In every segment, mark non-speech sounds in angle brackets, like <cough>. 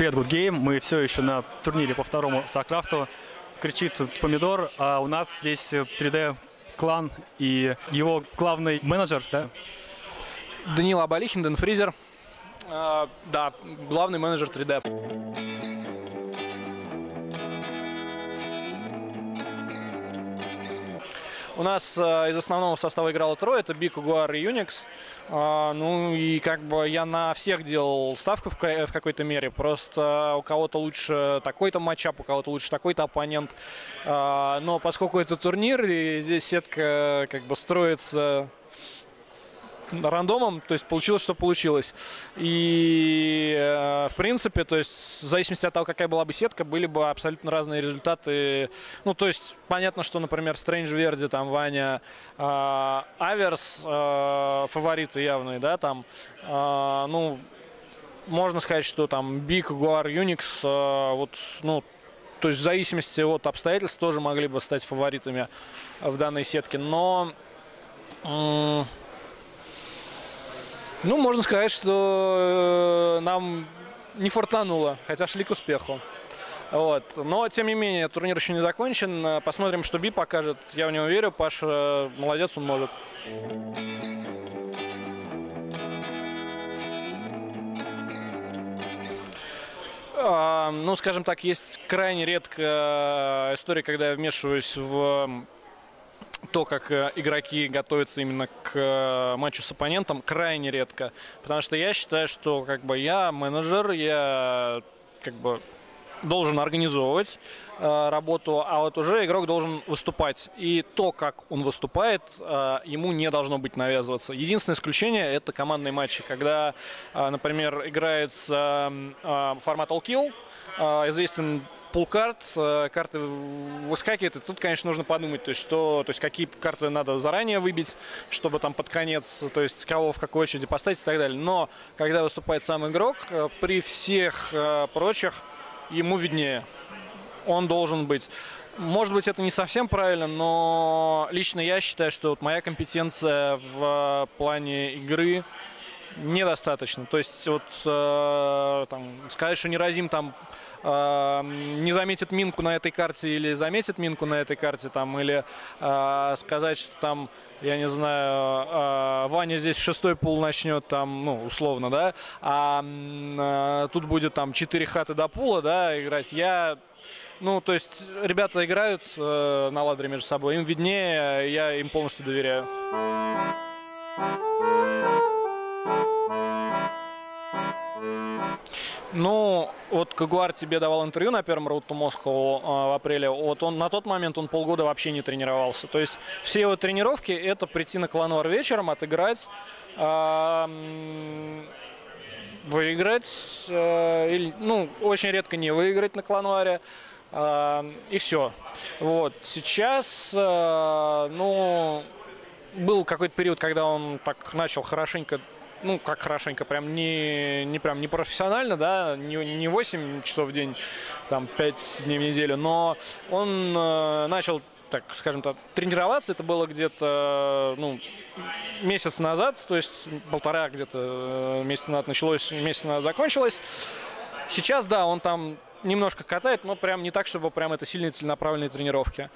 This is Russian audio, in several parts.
Привет, Good Game. Мы все еще на турнире по второму StarCraft. Кричит Помидор, а у нас здесь 3D клан и его главный менеджер, да? Данила Абалихин, Дэн Фризер. А, да, главный менеджер 3D. У нас э, из основного состава играло трое. Это Бик, Гуар и Юникс. А, ну и как бы я на всех делал ставку в, ка- в какой-то мере. Просто у кого-то лучше такой-то матчап, у кого-то лучше такой-то оппонент. А, но поскольку это турнир, и здесь сетка как бы строится рандомом, то есть получилось, что получилось. И, э, в принципе, то есть в зависимости от того, какая была бы сетка, были бы абсолютно разные результаты. Ну, то есть понятно, что, например, Стрэндж Верди, там, Ваня, э, Аверс, э, фавориты явные, да, там, ну, можно сказать, что там Биг, Гуар, Юникс, вот, ну, то есть в зависимости от обстоятельств тоже могли бы стать фаворитами в данной сетке. Но ну, можно сказать, что э, нам не фортануло, хотя шли к успеху. Вот. Но, тем не менее, турнир еще не закончен. Посмотрим, что Би покажет. Я в него верю. Паша молодец, он может. А, Ну, скажем так, есть крайне редкая история, когда я вмешиваюсь в то, как э, игроки готовятся именно к э, матчу с оппонентом, крайне редко. Потому что я считаю, что как бы я менеджер, я как бы должен организовывать э, работу, а вот уже игрок должен выступать. И то, как он выступает, э, ему не должно быть навязываться. Единственное исключение это командные матчи, когда, э, например, играется э, формат All Kill, э, известен пул карт, э, карты выскакивают, и тут, конечно, нужно подумать, то есть, что, то есть какие карты надо заранее выбить, чтобы там под конец, то есть кого в какой очереди поставить и так далее. Но когда выступает сам игрок, э, при всех э, прочих ему виднее. Он должен быть. Может быть, это не совсем правильно, но лично я считаю, что вот моя компетенция в плане игры недостаточно. То есть вот э, там, сказать, что неразим там не заметит минку на этой карте или заметит минку на этой карте там или э, сказать, что там я не знаю, э, Ваня здесь шестой пул начнет там, ну, условно, да, а э, тут будет там 4 хаты до пула, да, играть. Я ну, то есть ребята играют э, на ладере между собой, им виднее, я им полностью доверяю. Ну, вот Кагуар тебе давал интервью на первом Road to Moscow э, в апреле. Вот он на тот момент он полгода вообще не тренировался. То есть все его тренировки это прийти на кланвар вечером, отыграть, а, м, выиграть, э, или, ну, очень редко не выиграть на кланваре. а, и все. Вот. Сейчас, э, ну, был какой-то период, когда он так начал хорошенько, ну, как хорошенько, прям не, не прям не профессионально, да, не, не 8 часов в день, там, 5 дней в неделю, но он э, начал так, скажем так, тренироваться, это было где-то, ну, месяц назад, то есть полтора где-то э, месяца назад началось, месяц назад закончилось. Сейчас, да, он там немножко катает, но прям не так, чтобы прям это сильные целенаправленные тренировки.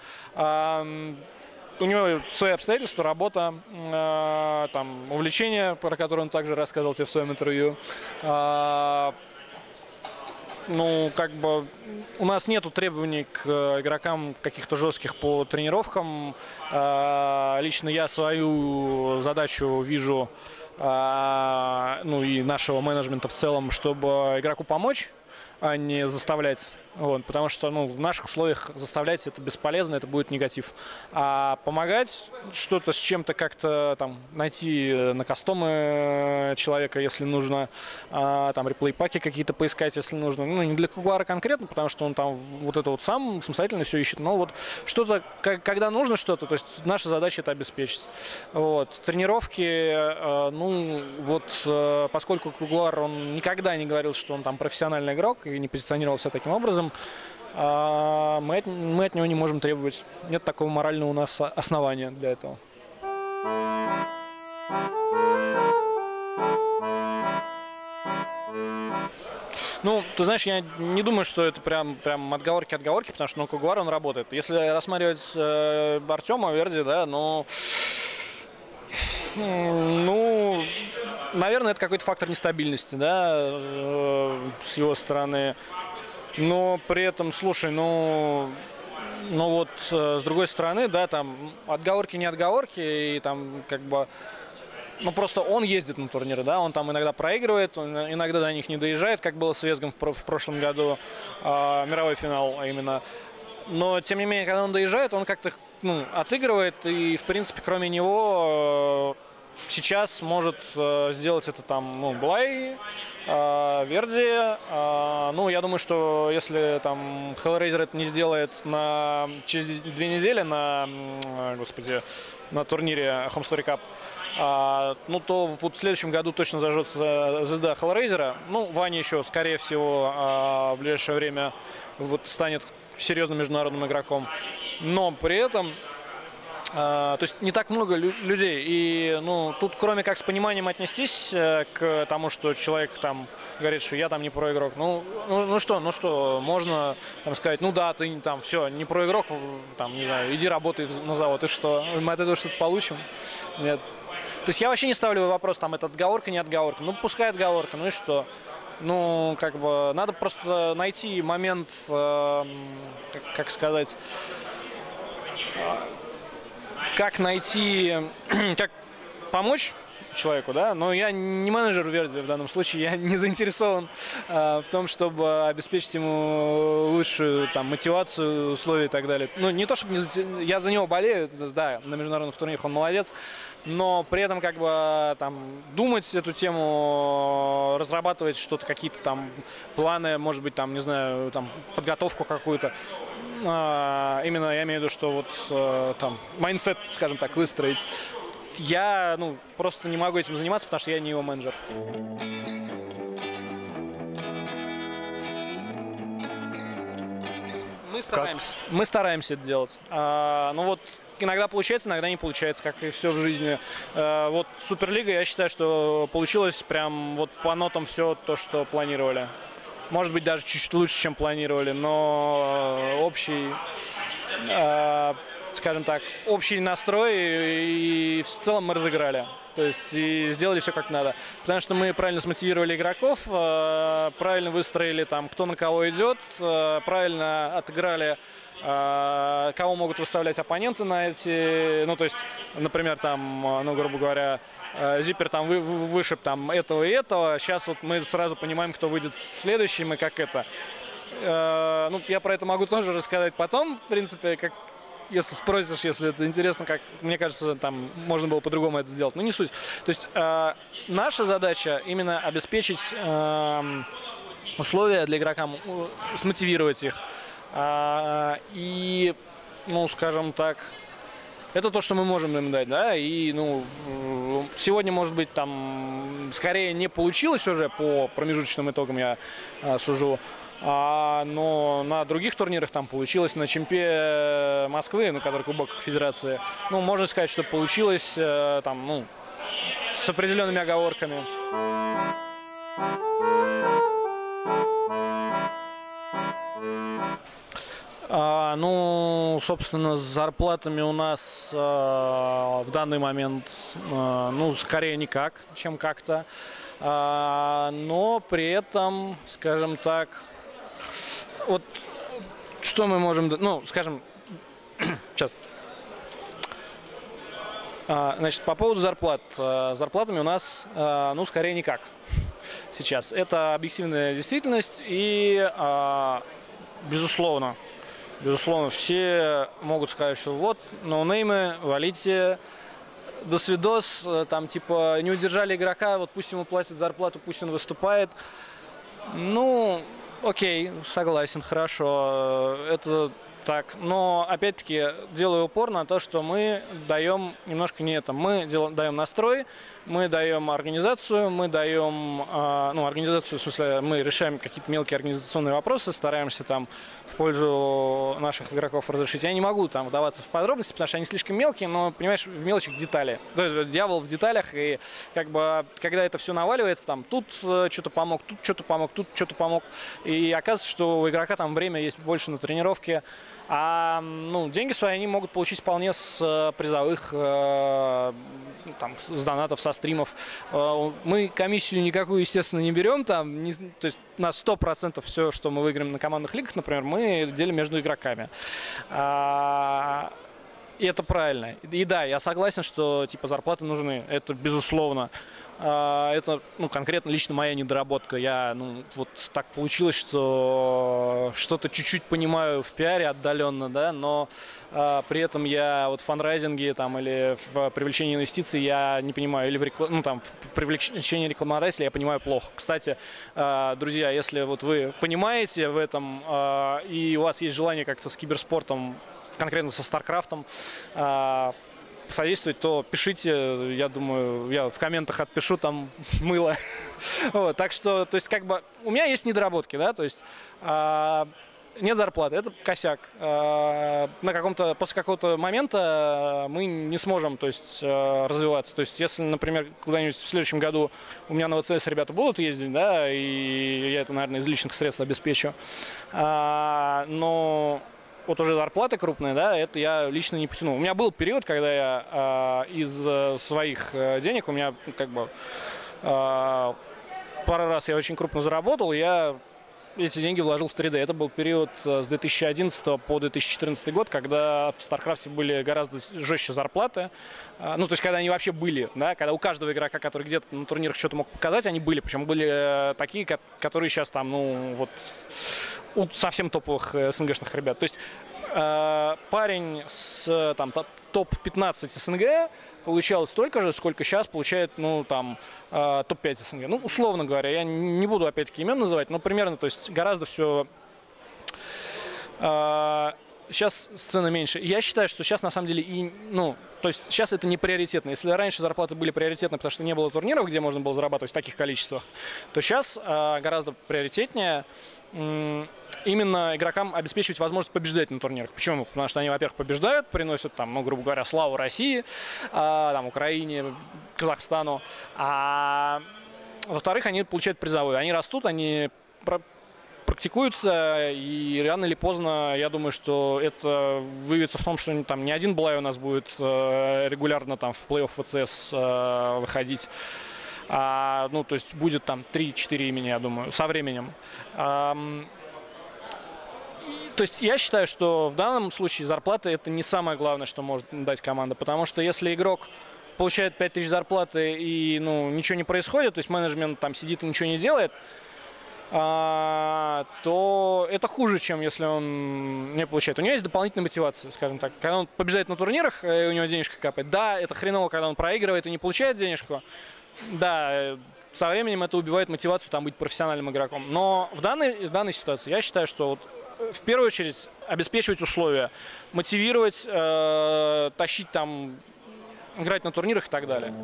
У него свои обстоятельства, работа, э, там, увлечения, про которые он также рассказывал тебе в своем интервью. А, ну, как бы у нас нету требований к э, игрокам каких-то жестких по тренировкам. А, Лично я свою задачу вижу, а, ну и нашего менеджмента в целом, чтобы игроку помочь, а не заставлять. Вот, потому что ну, в наших условиях заставлять это бесполезно, это будет негатив. А помогать что-то с чем-то как-то там найти э, на кастомы э, человека, если нужно, а, там реплей-паки какие-то поискать, если нужно. Ну, не для Кугуара конкретно, потому что он там вот это вот сам самостоятельно все ищет. Но вот что-то, когда нужно что-то, то есть наша задача это обеспечить. Вот. Тренировки, э, ну, вот поскольку Кугуар, он никогда не говорил, что он там профессиональный игрок и не позиционировал себя таким образом, а, мы, от, мы от него не можем требовать. Нет такого морального у нас основания для этого. Ну, ты знаешь, я не думаю, что это прям, прям отговорки-отговорки, потому что, ну, Кугуар, он работает. Если рассматривать э, Артема Верди, да, ну... Ну, наверное, это какой-то фактор нестабильности, да, э, с его стороны. Но при этом, слушай, ну, ну вот э, с другой стороны, да, там отговорки не отговорки, и там как бы ну просто он ездит на турниры, да, он там иногда проигрывает, он иногда до них не доезжает, как было с Везгом в, в прошлом году, э, мировой финал а именно. Но тем не менее, когда он доезжает, он как-то ну, отыгрывает, и в принципе, кроме него э, сейчас может э, сделать это там, ну, Блай, э, Верди. Э, ну, я думаю, что если там Hellraiser это не сделает на, через две недели на, господи, на турнире Home Story Cup, а, ну, то вот в следующем году точно зажжется звезда Hellraiser. Ну, Ваня еще, скорее всего, а, в ближайшее время вот станет серьезным международным игроком. Но при этом то есть не так много людей. И ну, тут кроме как с пониманием отнестись э, к тому, что человек там говорит, что я там не проигрок. Ну, ну, ну что, ну что, можно там сказать, ну да, ты там все, не проигрок, там, не знаю, иди работай на завод, и что? Мы от этого что-то получим? Нет. То есть я вообще не ставлю вопрос, там, это отговорка, не отговорка. Ну, пускай отговорка, ну и что? Ну, как бы, надо просто найти момент, э, как, как сказать, как найти, <clears throat> как помочь человеку, да, но я не менеджер Верди в данном случае, я не заинтересован э, в том, чтобы обеспечить ему лучшую там мотивацию, условия и так далее. Ну, не то, чтобы не, я за него болею, да, на международных турнирах он молодец, но при этом как бы там думать эту тему, разрабатывать что-то, какие-то там планы, может быть, там, не знаю, там подготовку какую-то, именно я имею в виду, что вот э, там mindset, скажем так, выстроить. Я ну, просто не могу этим заниматься, потому что я не его менеджер. Мы стараемся, как? мы стараемся это делать. А, ну вот иногда получается, иногда не получается, как и все в жизни. А, вот Суперлига, я считаю, что получилось прям вот по нотам все то, что планировали. Может быть, даже чуть-чуть лучше, чем планировали, но э, общий, э, скажем так, общий настрой и в целом мы разыграли. То есть и сделали все как надо. Потому что мы правильно смотивировали игроков, э, правильно выстроили там, кто на кого идет, правильно отыграли кого могут выставлять оппоненты на эти, ну то есть, например, там, ну грубо говоря, Э, Зиппер там вы, вышиб там этого и этого. Сейчас вот мы сразу понимаем, кто выйдет следующим и как это. Э, ну, я про это могу тоже рассказать потом, в принципе, как если спросишь, если это интересно, как мне кажется, там можно было по-другому это сделать, но не суть. То есть э, наша задача именно обеспечить э, условия для игрока, смотивировать их э, и, ну, скажем так, это то, что мы можем им дать, да, и, ну, сегодня, может быть, там, скорее не получилось уже по промежуточным итогам, я а, сужу, а, но на других турнирах там получилось, на чемпе Москвы, на который Кубок Федерации, ну, можно сказать, что получилось, а, там, ну, с определенными оговорками. А, ну, собственно, с зарплатами у нас а, в данный момент, а, ну, скорее никак, чем как-то. А, но при этом, скажем так, вот что мы можем, ну, скажем, <clears throat> сейчас. А, значит, по поводу зарплат. А, зарплатами у нас, а, ну, скорее никак сейчас. Это объективная действительность и, а, безусловно, Безусловно, все могут сказать, что вот, ноунеймы, валите, до свидос, э, там типа не удержали игрока, вот пусть ему платят зарплату, пусть он выступает. Ну, окей, согласен, хорошо. Это Так, но опять-таки делаю упор на то, что мы даем немножко не это. Мы даем настрой, мы даем организацию, мы даем, э, ну, организацию, в смысле, мы решаем какие-то мелкие организационные вопросы, стараемся там в пользу наших игроков разрешить. Я не могу там вдаваться в подробности, потому что они слишком мелкие, но, понимаешь, в мелочах детали. Дьявол в деталях, и как бы, когда это все наваливается, там, тут э, что-то помог, тут что-то помог, тут что-то помог, и оказывается, что у игрока там время есть больше на тренировке, а ну, деньги свои они могут получить вполне с э, призовых, э, там, с донатов, со стримов. Э, мы комиссию никакую, естественно, не берем. Там, не, то есть на 100% все, что мы выиграем на командных лигах, например, мы делим между игроками. А, и это правильно. И да, я согласен, что типа зарплаты нужны. Это безусловно. А, это ну, конкретно лично моя недоработка. Я, ну, вот так получилось, что что-то чуть-чуть понимаю в пиаре отдаленно, да, но а, при этом я вот в фанрайзинге там, или в привлечении инвестиций я не понимаю, или в, реклам... ну, там, в привлечении рекламодателя я понимаю плохо. Кстати, а, друзья, если вот вы понимаете в этом а, и у вас есть желание как-то с киберспортом, конкретно со Старкрафтом, а, содействовать, то пишите, я думаю, я в комментах отпишу там <laughs> мыло. вот, так что, то есть, как бы, у меня есть недоработки, да, то есть, а, нет зарплаты, это косяк. А, на каком-то, после какого-то момента мы не сможем, то есть, а, развиваться. То есть, если, например, куда-нибудь в следующем году у меня на WCS ребята будут ездить, да, и я это, наверное, из личных средств обеспечу, а, но вот уже зарплата крупная, да, это я лично не потянул. У меня был период, когда я э, из своих э, денег, у меня как бы э, пару раз я очень крупно заработал, я эти деньги вложил в 3D. Это был период э, с 2011 по 2014 год, когда в StarCraft были гораздо жестче зарплаты. А, ну, то есть, когда они вообще были, да, когда у каждого игрока, который где-то на турнирах что-то мог показать, они были. Причем были э, такие, которые сейчас там, ну, вот, у совсем топовых э, СНГшных ребят. То есть, парень с там топ-15 СНГ получал столько же, сколько сейчас получает, ну, там, э, топ-5 СНГ. Ну, условно говоря, я не буду, опять-таки, имен называть, но примерно, то есть, гораздо все... Э, сейчас сцена меньше. Я считаю, что сейчас на самом деле и, ну, то есть сейчас это не приоритетно. Если раньше зарплаты были приоритетны, потому что не было турниров, где можно было зарабатывать в таких количествах, то сейчас э, гораздо приоритетнее именно игрокам обеспечивать возможность побеждать на турнирах. Почему? Потому что они, во-первых, побеждают, приносят, там, ну, грубо говоря, славу России, а, там, Украине, Казахстану. А во-вторых, они получают призовые. Они растут, они практикуются, и рано или поздно, я думаю, что это выявится в том, что там не один Блай у нас будет э, регулярно там в плей-офф ВЦС э, выходить. А, ну, то есть будет там 3-4 имени, я думаю, со временем. А, то есть я считаю, что в данном случае зарплата это не самое главное, что может дать команда, потому что если игрок получает 5000 зарплаты и ну, ничего не происходит, то есть менеджмент там сидит и ничего не делает, то это хуже, чем если он не получает. У него есть дополнительная мотивация, скажем так. Когда он побеждает на турнирах, и у него денежка капает. Да, это хреново, когда он проигрывает и не получает денежку. Да, со временем это убивает мотивацию там быть профессиональным игроком. Но в данной, в данной ситуации я считаю, что вот в первую очередь обеспечивать условия, мотивировать, э, тащить там, играть на турнирах и так далее.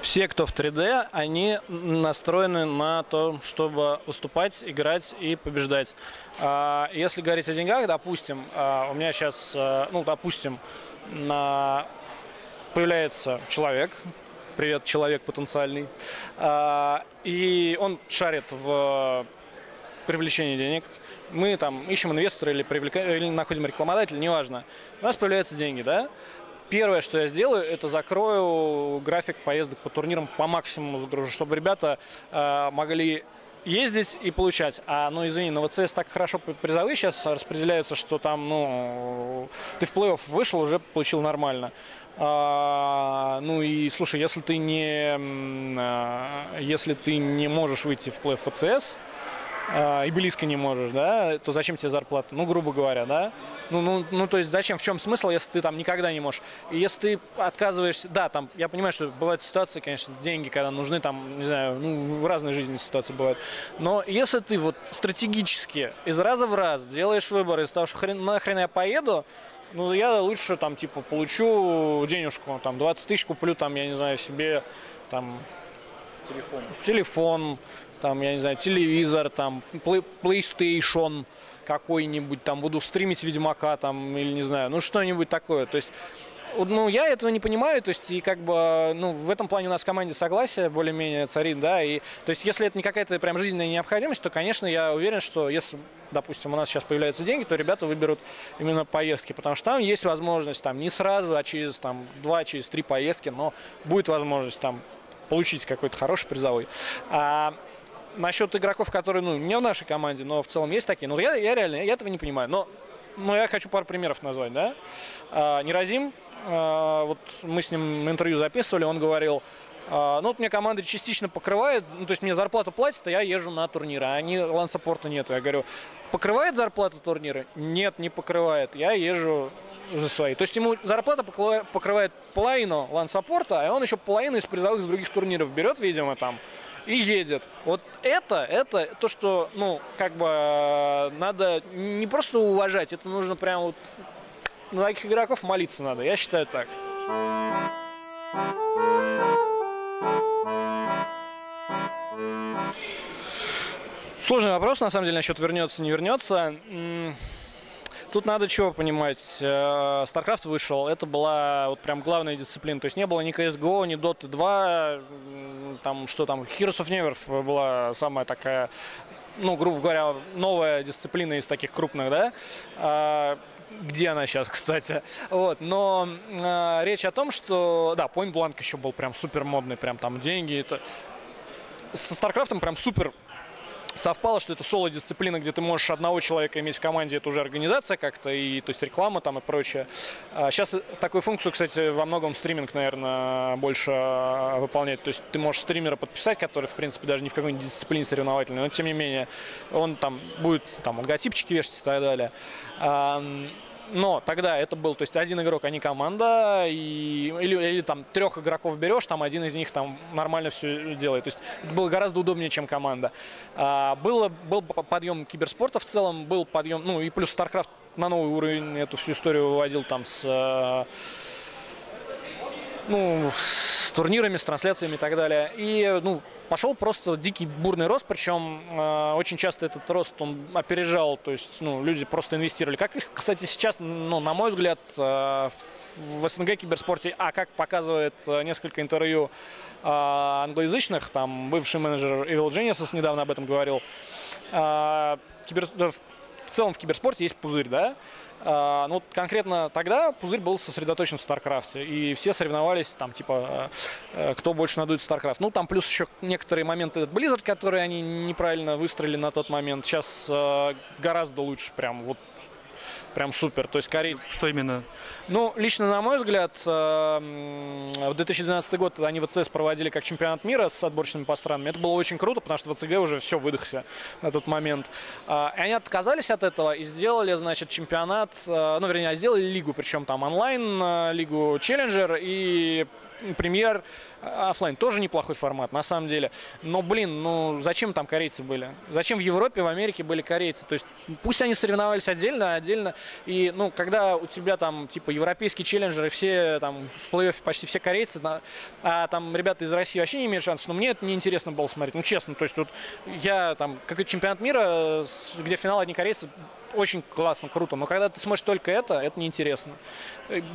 Все, кто в 3D, они настроены на то, чтобы выступать, играть и побеждать. А, если говорить о деньгах, допустим, а, у меня сейчас, э, ну, допустим, появляется человек, привет, человек потенциальный. А, и он шарит в привлечении денег. Мы там ищем инвестора или, привлека... или находим рекламодателя, неважно. У нас появляются деньги, да? Первое, что я сделаю, это закрою график поездок по турнирам по максимуму загружу, чтобы ребята э, могли ездить и получать. А, ну, извини, на ВЦС так хорошо призовые сейчас распределяются, что там, ну, ты в плей-офф вышел, уже получил нормально. А, ну и слушай, если ты не, а, если ты не можешь выйти в плей ФЦС, э, и близко не можешь, да, то зачем тебе зарплата? Ну, грубо говоря, да. Ну, ну, ну, то есть зачем, в чем смысл, если ты там никогда не можешь? И если ты отказываешься, да, там, я понимаю, что бывают ситуации, конечно, деньги, когда нужны, там, не знаю, ну, в разной жизни ситуации бывают. Но если ты вот стратегически из раза в раз делаешь выбор из того, что хрен, нахрен я поеду, ну, я лучше там, типа, получу денежку, там, 20 тысяч куплю, там, я не знаю, себе, там, Телефон. телефон, там, я не знаю, телевизор, там, PlayStation какой-нибудь, там, буду стримить Ведьмака, там, или не знаю, ну, что-нибудь такое. То есть, ну, я этого не понимаю, то есть, и как бы, ну, в этом плане у нас в команде согласие более-менее царит, да, и, то есть, если это не какая-то прям жизненная необходимость, то, конечно, я уверен, что если, допустим, у нас сейчас появляются деньги, то ребята выберут именно поездки, потому что там есть возможность, там, не сразу, а через, там, два, через три поездки, но будет возможность, там, получить какой-то хороший призовой. А насчет игроков, которые, ну, не в нашей команде, но в целом есть такие, ну, я, я реально, я этого не понимаю, но, но я хочу пару примеров назвать, да. А, Неразим, а, вот мы с ним интервью записывали, он говорил, а, ну, вот мне команда частично покрывает, ну, то есть мне зарплату платят, а я езжу на турниры, а они лансапорта нету. Я говорю, покрывает зарплату турниры? Нет, не покрывает. Я езжу за свои. То есть ему зарплата покрывает половину лансапорта, а он еще половину из призовых с других турниров берет, видимо, там, и едет. Вот это, это то, что, ну, как бы э, надо не просто уважать, это нужно прям вот на таких игроков молиться надо. Я считаю так. Сложный вопрос, на самом деле, насчет вернется, не вернется. Тут надо чего понимать. Э, StarCraft вышел, это была вот прям главная дисциплина. То есть не было ни CSGO, ни Dota 2, м, там что там, Heroes of Never была самая такая, ну, грубо говоря, новая дисциплина из таких крупных, да. А, где она сейчас, <laughs> кстати. Вот. Но э, речь о том, что, да, Point Blank еще был прям супер модный, прям там деньги. Это... Со StarCraft прям супер совпало, что это соло-дисциплина, где ты можешь одного человека иметь в команде, это уже организация как-то, и то есть реклама там и прочее. А Сейчас такую функцию, кстати, во многом стриминг, наверное, больше а, выполняет. То есть ты можешь стримера подписать, который, в принципе, даже не в какой-нибудь дисциплине соревновательной, но тем не менее он там будет там логотипчики вешать и так далее. Но тогда это был, то есть один игрок, а не команда, и, или, или там трех игроков берешь, там один из них там нормально все делает. То есть это было гораздо удобнее, чем команда. А, было, был подъем киберспорта в целом, был подъем, ну и плюс StarCraft на новый уровень эту всю историю выводил там с ну, с турнирами, с трансляциями и так далее. И, ну, пошел просто дикий бурный рост, причем э, очень часто этот рост он опережал, то есть, ну, люди просто инвестировали. Как их, кстати, сейчас, ну, на мой взгляд, э, в СНГ киберспорте, а как показывает э, несколько интервью э, англоязычных, там, бывший менеджер Evil Geniuses недавно об этом говорил, э, кибер- в в целом в киберспорте есть пузырь, да? А, ну, вот конкретно тогда пузырь был сосредоточен в StarCraft, и все соревновались, там, типа, э, э, кто больше надует StarCraft. Ну, там плюс еще некоторые моменты Blizzard, которые они неправильно выстроили на тот момент. Сейчас э, гораздо лучше, прям, вот, прям супер. То есть корейцы Что именно? ну, лично на мой взгляд, э, в 2012 год они WCS проводили как чемпионат мира с отборочными по странам. Это было очень круто, потому что WCG уже все выдохся на тот момент. А, И они отказались от этого и сделали, значит, чемпионат, э, ну, вернее, сделали лигу, причем там онлайн, э, лигу Challenger и премьер оффлайн тоже неплохой формат на самом деле. Но блин ну зачем там корейцы были? Зачем в Европе в Америке были корейцы? То есть пусть они соревновались отдельно отдельно. И ну когда у тебя там типа европейские челленджеры все там в плей-оффе почти все корейцы а там ребята из России вообще не имеют шансов но мне это неинтересно было смотреть ну честно. То есть вот я там какой-то чемпионат мира где финал одни корейцы очень классно, круто. Но когда ты смотришь только это, это неинтересно.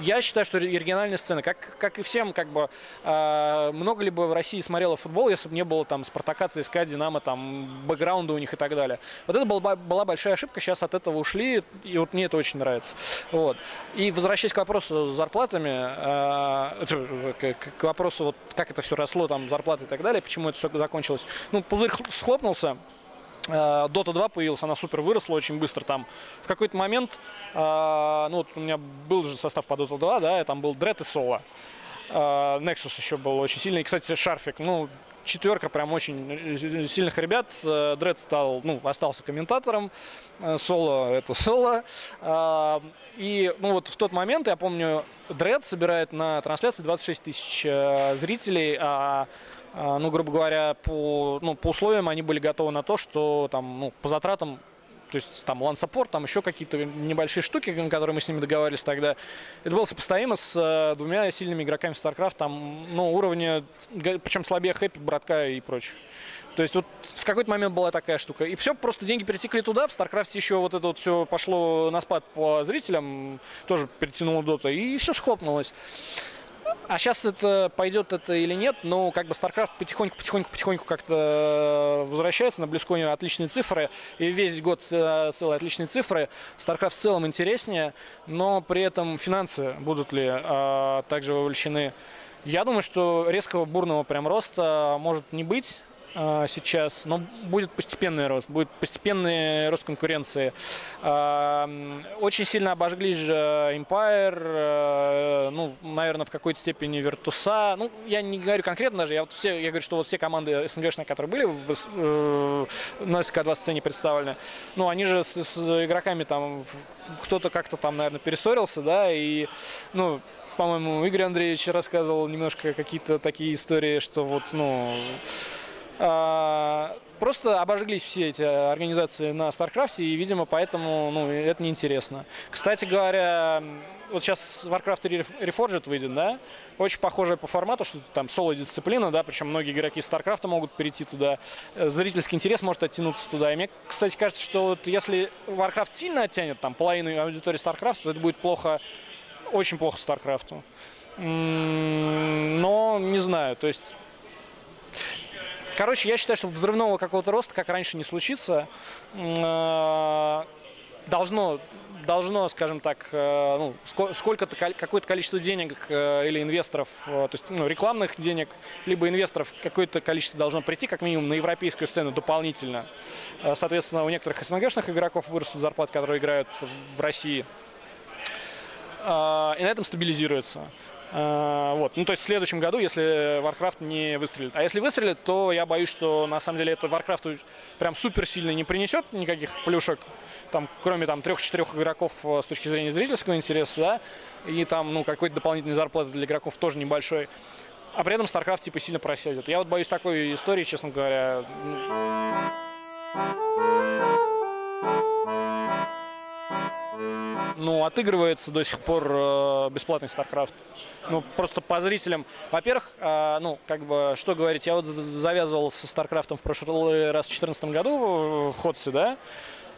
Я считаю, что региональные сцены, как, как и всем, как бы, а, много ли бы в России смотрело футбол, если бы не было там Спартака, ЦСКА, Динамо, там, бэкграунда у них и так далее. Вот это была, большая ошибка, сейчас от этого ушли, и вот мне это очень нравится. Вот. И возвращаясь к вопросу с зарплатами, а, тьфу, к, вопросу, вот, как это все росло, там, зарплаты и так далее, почему это все закончилось. Ну, пузырь хл- схлопнулся, Э, Dota 2 появилась, она супер выросла очень быстро там. В какой-то момент, э, ну вот у меня был же состав по Dota 2, да, и там был Дред и Соло. Э, Nexus еще был очень сильный. И, кстати, Шарфик, ну, четверка прям очень сильных ребят. Дред стал, ну, остался комментатором. Соло это <laughs> соло. И ну вот в тот момент, я помню, Дред собирает на трансляции 26 тысяч зрителей, а ну, грубо говоря, по, ну, по условиям они были готовы на то, что там, ну, по затратам то есть там LAN support, там еще какие-то небольшие штуки, на которые мы с ними договаривались тогда. Это было сопоставимо с э, двумя сильными игроками в StarCraft, там, ну, уровня, причем слабее Хэппи, Братка и прочих. То есть вот в какой-то момент была такая штука. И все, просто деньги перетекли туда. В StarCraft еще вот это вот все пошло на спад по зрителям, тоже перетянуло Дота, и все схлопнулось. А сейчас это пойдет это или нет, но как бы StarCraft потихоньку, потихоньку, потихоньку как-то э, возвращается на Близконе отличные цифры, и весь год э, целые отличные цифры. StarCraft в целом интереснее, но при этом финансы будут ли а, также вовлечены? Я думаю, что резкого бурного прям роста может не быть. А, сейчас, но будет постепенный рост, будет постепенный рост конкуренции. А, очень сильно обожглись же Empire, э, ну, наверное, в какой-то степени Virtus. Ну, я не говорю конкретно даже, я, вот все, я говорю, что вот все команды СНГшные, которые были в, э, на СК-2 сцене представлены, ну, они же с, с игроками там, кто-то как-то там, наверное, перессорился, да, и, ну, по-моему, Игорь Андреевич рассказывал немножко какие-то такие истории, что вот, ну, просто обожглись все эти организации на StarCraft, и, видимо, поэтому ну, это неинтересно. Кстати говоря, вот сейчас Warcraft Reforged выйдет, да? Очень похожая по формату, что там соло-дисциплина, да, причем многие игроки StarCraft могут перейти туда. Зрительский интерес может оттянуться туда. И мне, кстати, кажется, что вот если Warcraft сильно оттянет, там, половину аудитории StarCraft, то это будет плохо, очень плохо StarCraft. Но не знаю, то есть Короче, я считаю, что взрывного какого-то роста, как раньше, не случится. Э, должно, должно, скажем так, э, ну, сколько-то, какое-то количество денег э, или инвесторов, то есть ну, рекламных денег, либо инвесторов какое-то количество должно прийти, как минимум, на европейскую сцену дополнительно. Соответственно, у некоторых СНГшных игроков вырастут зарплаты, которые играют в России. И на этом стабилизируется. А, вот. Ну, то есть в следующем году, если Warcraft не выстрелит. А если выстрелит, то я боюсь, что на самом деле это Warcraft прям супер сильно не принесет никаких плюшек, там, кроме там трех-четырех игроков э, с точки зрения зрительского интереса, да, и там, ну, какой-то дополнительной зарплаты для игроков тоже небольшой. А при этом StarCraft типа сильно просядет. Я вот боюсь такой истории, честно говоря. Ну, отыгрывается до сих пор э, бесплатный StarCraft ну, просто по зрителям. Во-первых, э, ну, как бы, что говорить, я вот завязывал со StarCraft в прошлый раз в 2014 году в Ходсе, да,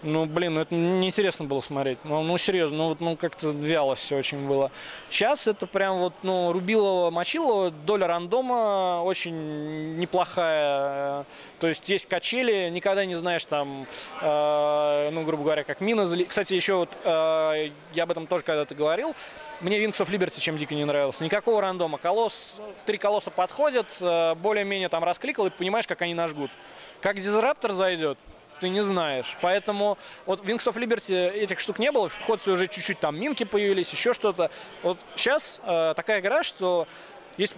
ну, блин, ну это неинтересно было смотреть. Ну, ну серьезно, ну вот ну, как-то вяло все очень было. Сейчас это прям вот, ну, Рубилова, Мочилова, доля рандома очень неплохая. То есть есть качели, никогда не знаешь там, э, ну, грубо говоря, как мина. Кстати, еще вот, э, я об этом тоже когда-то говорил, мне Wings of Liberty чем дико не нравился. Никакого рандома. Колосс, три колосса подходят, э, более-менее там раскликал и понимаешь, как они нажгут. Как Дизраптор зайдет, ты не знаешь. Поэтому вот Wings of Liberty этих штук не было, в Ходсе уже чуть-чуть там минки появились, еще что-то. Вот сейчас э, такая игра, что есть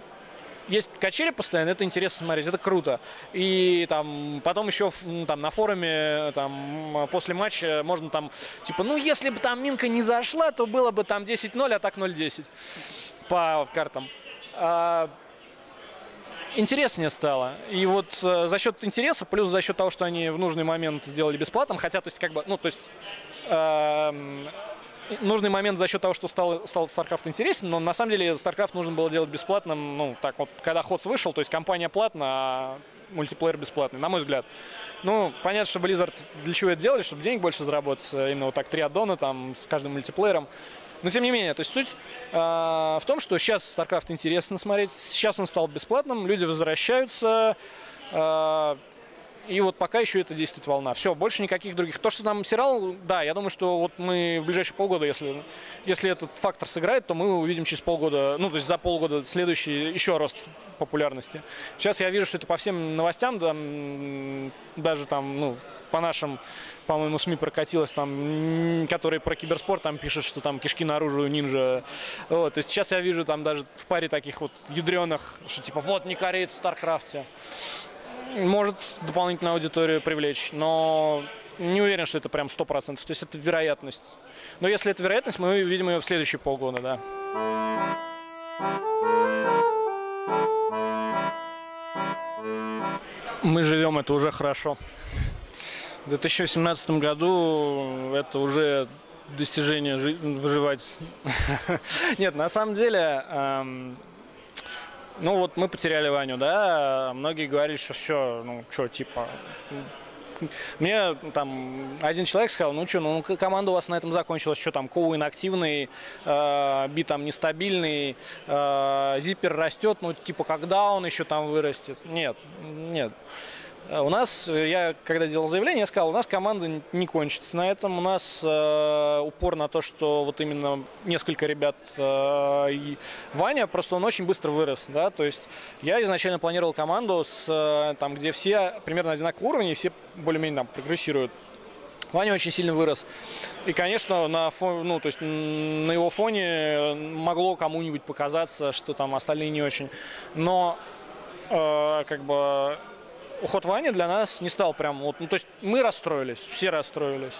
есть качели постоянно, это интересно смотреть, это круто. И там потом еще там на форуме там после матча можно там типа, ну если бы там Минка не зашла, то было бы там 10-0, а так 0-10 по картам. А, интереснее стало. И вот э, за счет интереса, плюс за счет того, что они в нужный момент сделали бесплатным, хотя, то есть, как бы, ну, то есть, э, нужный момент за счет того, что стал, стал StarCraft интересен, но на самом деле StarCraft нужно было делать бесплатным, ну, так вот, когда HOTS вышел, то есть компания платная, а мультиплеер бесплатный, на мой взгляд. Ну, понятно, что Blizzard для чего это делали, чтобы денег больше заработать, именно вот так три аддона там с каждым мультиплеером. Но тем не менее, то есть суть э, в том, что сейчас StarCraft интересно смотреть, сейчас он стал бесплатным, люди возвращаются, э, и вот пока еще это действует волна. Все, больше никаких других. То, что там сериал, да, я думаю, что вот мы в ближайшие полгода, если, если этот фактор сыграет, то мы увидим через полгода, ну, то есть за полгода следующий еще рост популярности. Сейчас я вижу, что это по всем новостям, да, даже там, ну, по нашим, по-моему, СМИ прокатилось, там, которые про киберспорт там пишут, что там кишки наружу нинджа. Вот, то есть сейчас я вижу там даже в паре таких вот ядреных, что типа вот не кореец в Старкрафте. Может дополнительную аудиторию привлечь, но не уверен, что это прям 100%. То есть это вероятность. Но если это вероятность, мы увидим ее в следующие полгода, да. Мы живем, это уже хорошо. В 2018 году это уже достижение выживать. <laughs> Нет, на самом деле, эм, ну вот мы потеряли Ваню, да, многие говорили, что все, ну что, типа, мне там один человек сказал, ну что, ну команда у вас на этом закончилась, что там, Коуин активный, э, Би там нестабильный, э, Зиппер растет, ну типа когда он еще там вырастет? Нет, нет. У нас, я когда делал заявление, я сказал, у нас команда не кончится на этом. У нас э, упор на то, что вот именно несколько ребят, э, и Ваня, просто он очень быстро вырос, да, то есть я изначально планировал команду, с, э, там, где все примерно одинакового уровня, и все более-менее там прогрессируют. Ваня очень сильно вырос. И, конечно, на, ну, то есть, на его фоне могло кому-нибудь показаться, что там остальные не очень. Но э, как бы уход Вани для нас не стал прям вот, ну то есть мы расстроились, все расстроились.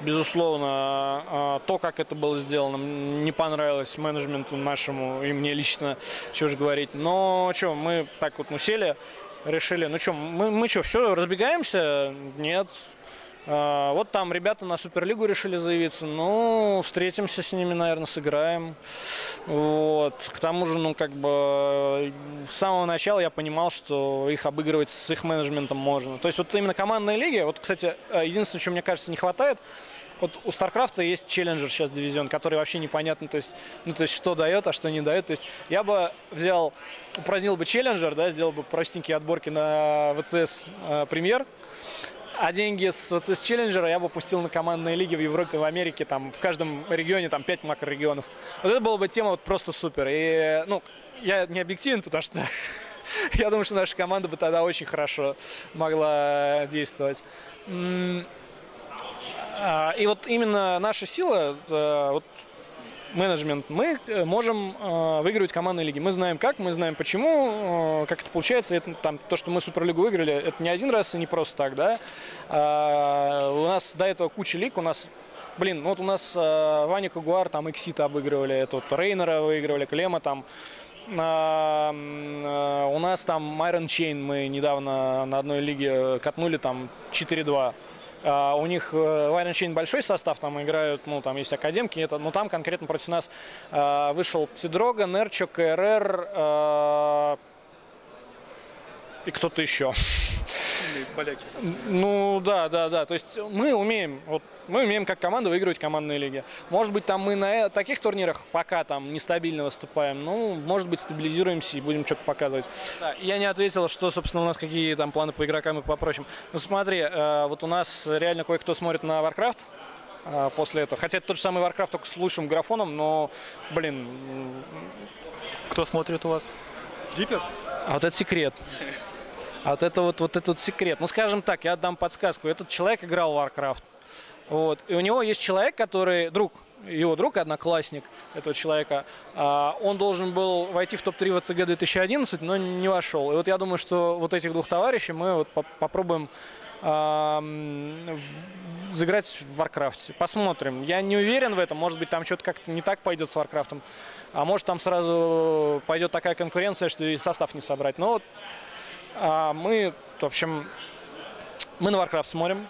Безусловно, а, то, как это было сделано, не понравилось менеджменту нашему и мне лично, что же говорить. Но что, мы так вот ну, сели, решили, ну что, мы, мы что, все, разбегаемся? Нет, а, вот там ребята на Суперлигу решили заявиться. Ну, встретимся с ними, наверное, сыграем. Вот. К тому же, ну, как бы с самого начала я понимал, что их обыгрывать с их менеджментом можно. То есть вот именно командная лига, вот, кстати, э, единственное, что мне кажется не хватает, вот у Старкрафта есть челленджер сейчас дивизион, который вообще непонятно, то есть, ну, то есть что дает, а что не дает. То есть я бы взял, упразднил бы челленджер, да, сделал бы простенькие отборки на ВЦС э, премьер, а деньги с ВЦС Челленджера я бы пустил на командные лиги в Европе, в Америке, там в каждом регионе там 5 макрорегионов. Вот это была бы тема вот просто супер. И, ну, я не объективен, потому что <laughs> я думаю, что наша команда бы тогда очень хорошо могла действовать. А, и вот именно наша сила, э, вот менеджмент, мы э, можем э, выигрывать командные лиги. Мы знаем как, мы знаем почему, э, как это получается. Это, там, то, что мы Суперлигу выиграли, это не один раз и не просто так. Да? А, у нас до этого куча лиг, у нас Блин, ну вот у нас э, Ваня Кагуар, там Эксита обыгрывали, это вот Рейнера выигрывали, Клема там. А, э, у нас там Майрон Чейн мы недавно на одной лиге катнули там 4-2. Uh, у них uh, Chain большой состав, там играют, ну, там есть академки, это, но там конкретно против нас uh, вышел Тидрога, Нерчо, КРР и кто-то еще. Поляки. Ну да, да, да. То есть мы умеем, вот мы умеем как команда выигрывать командные лиги. Может быть, там мы на таких турнирах пока там нестабильно выступаем, ну, может быть, стабилизируемся и будем что-то показывать. Да, я не ответил, что, собственно, у нас какие там планы по игрокам и по прочим. Ну смотри, э, вот у нас реально кое-кто смотрит на Warcraft, э, после этого. Хотя это тот же самый Warcraft, только с лучшим графоном, но, блин... Кто смотрит у вас? Диппер? А вот это секрет. <laughs> А вот это вот, вот этот секрет. Ну, скажем так, я отдам подсказку. Этот человек играл в Warcraft. Вот. И у него есть человек, который, друг, его друг, одноклассник этого человека, а, он должен был войти в топ-3 WCG 2011, но не вошел. И вот я думаю, что вот этих двух товарищей мы вот попробуем заграть в Варкрафте. Посмотрим. Я не уверен в этом. Может быть, там что-то как-то не так пойдет с Варкрафтом. А может, там сразу пойдет такая конкуренция, что и состав не собрать. Но вот а мы, в общем, мы на Warcraft смотрим.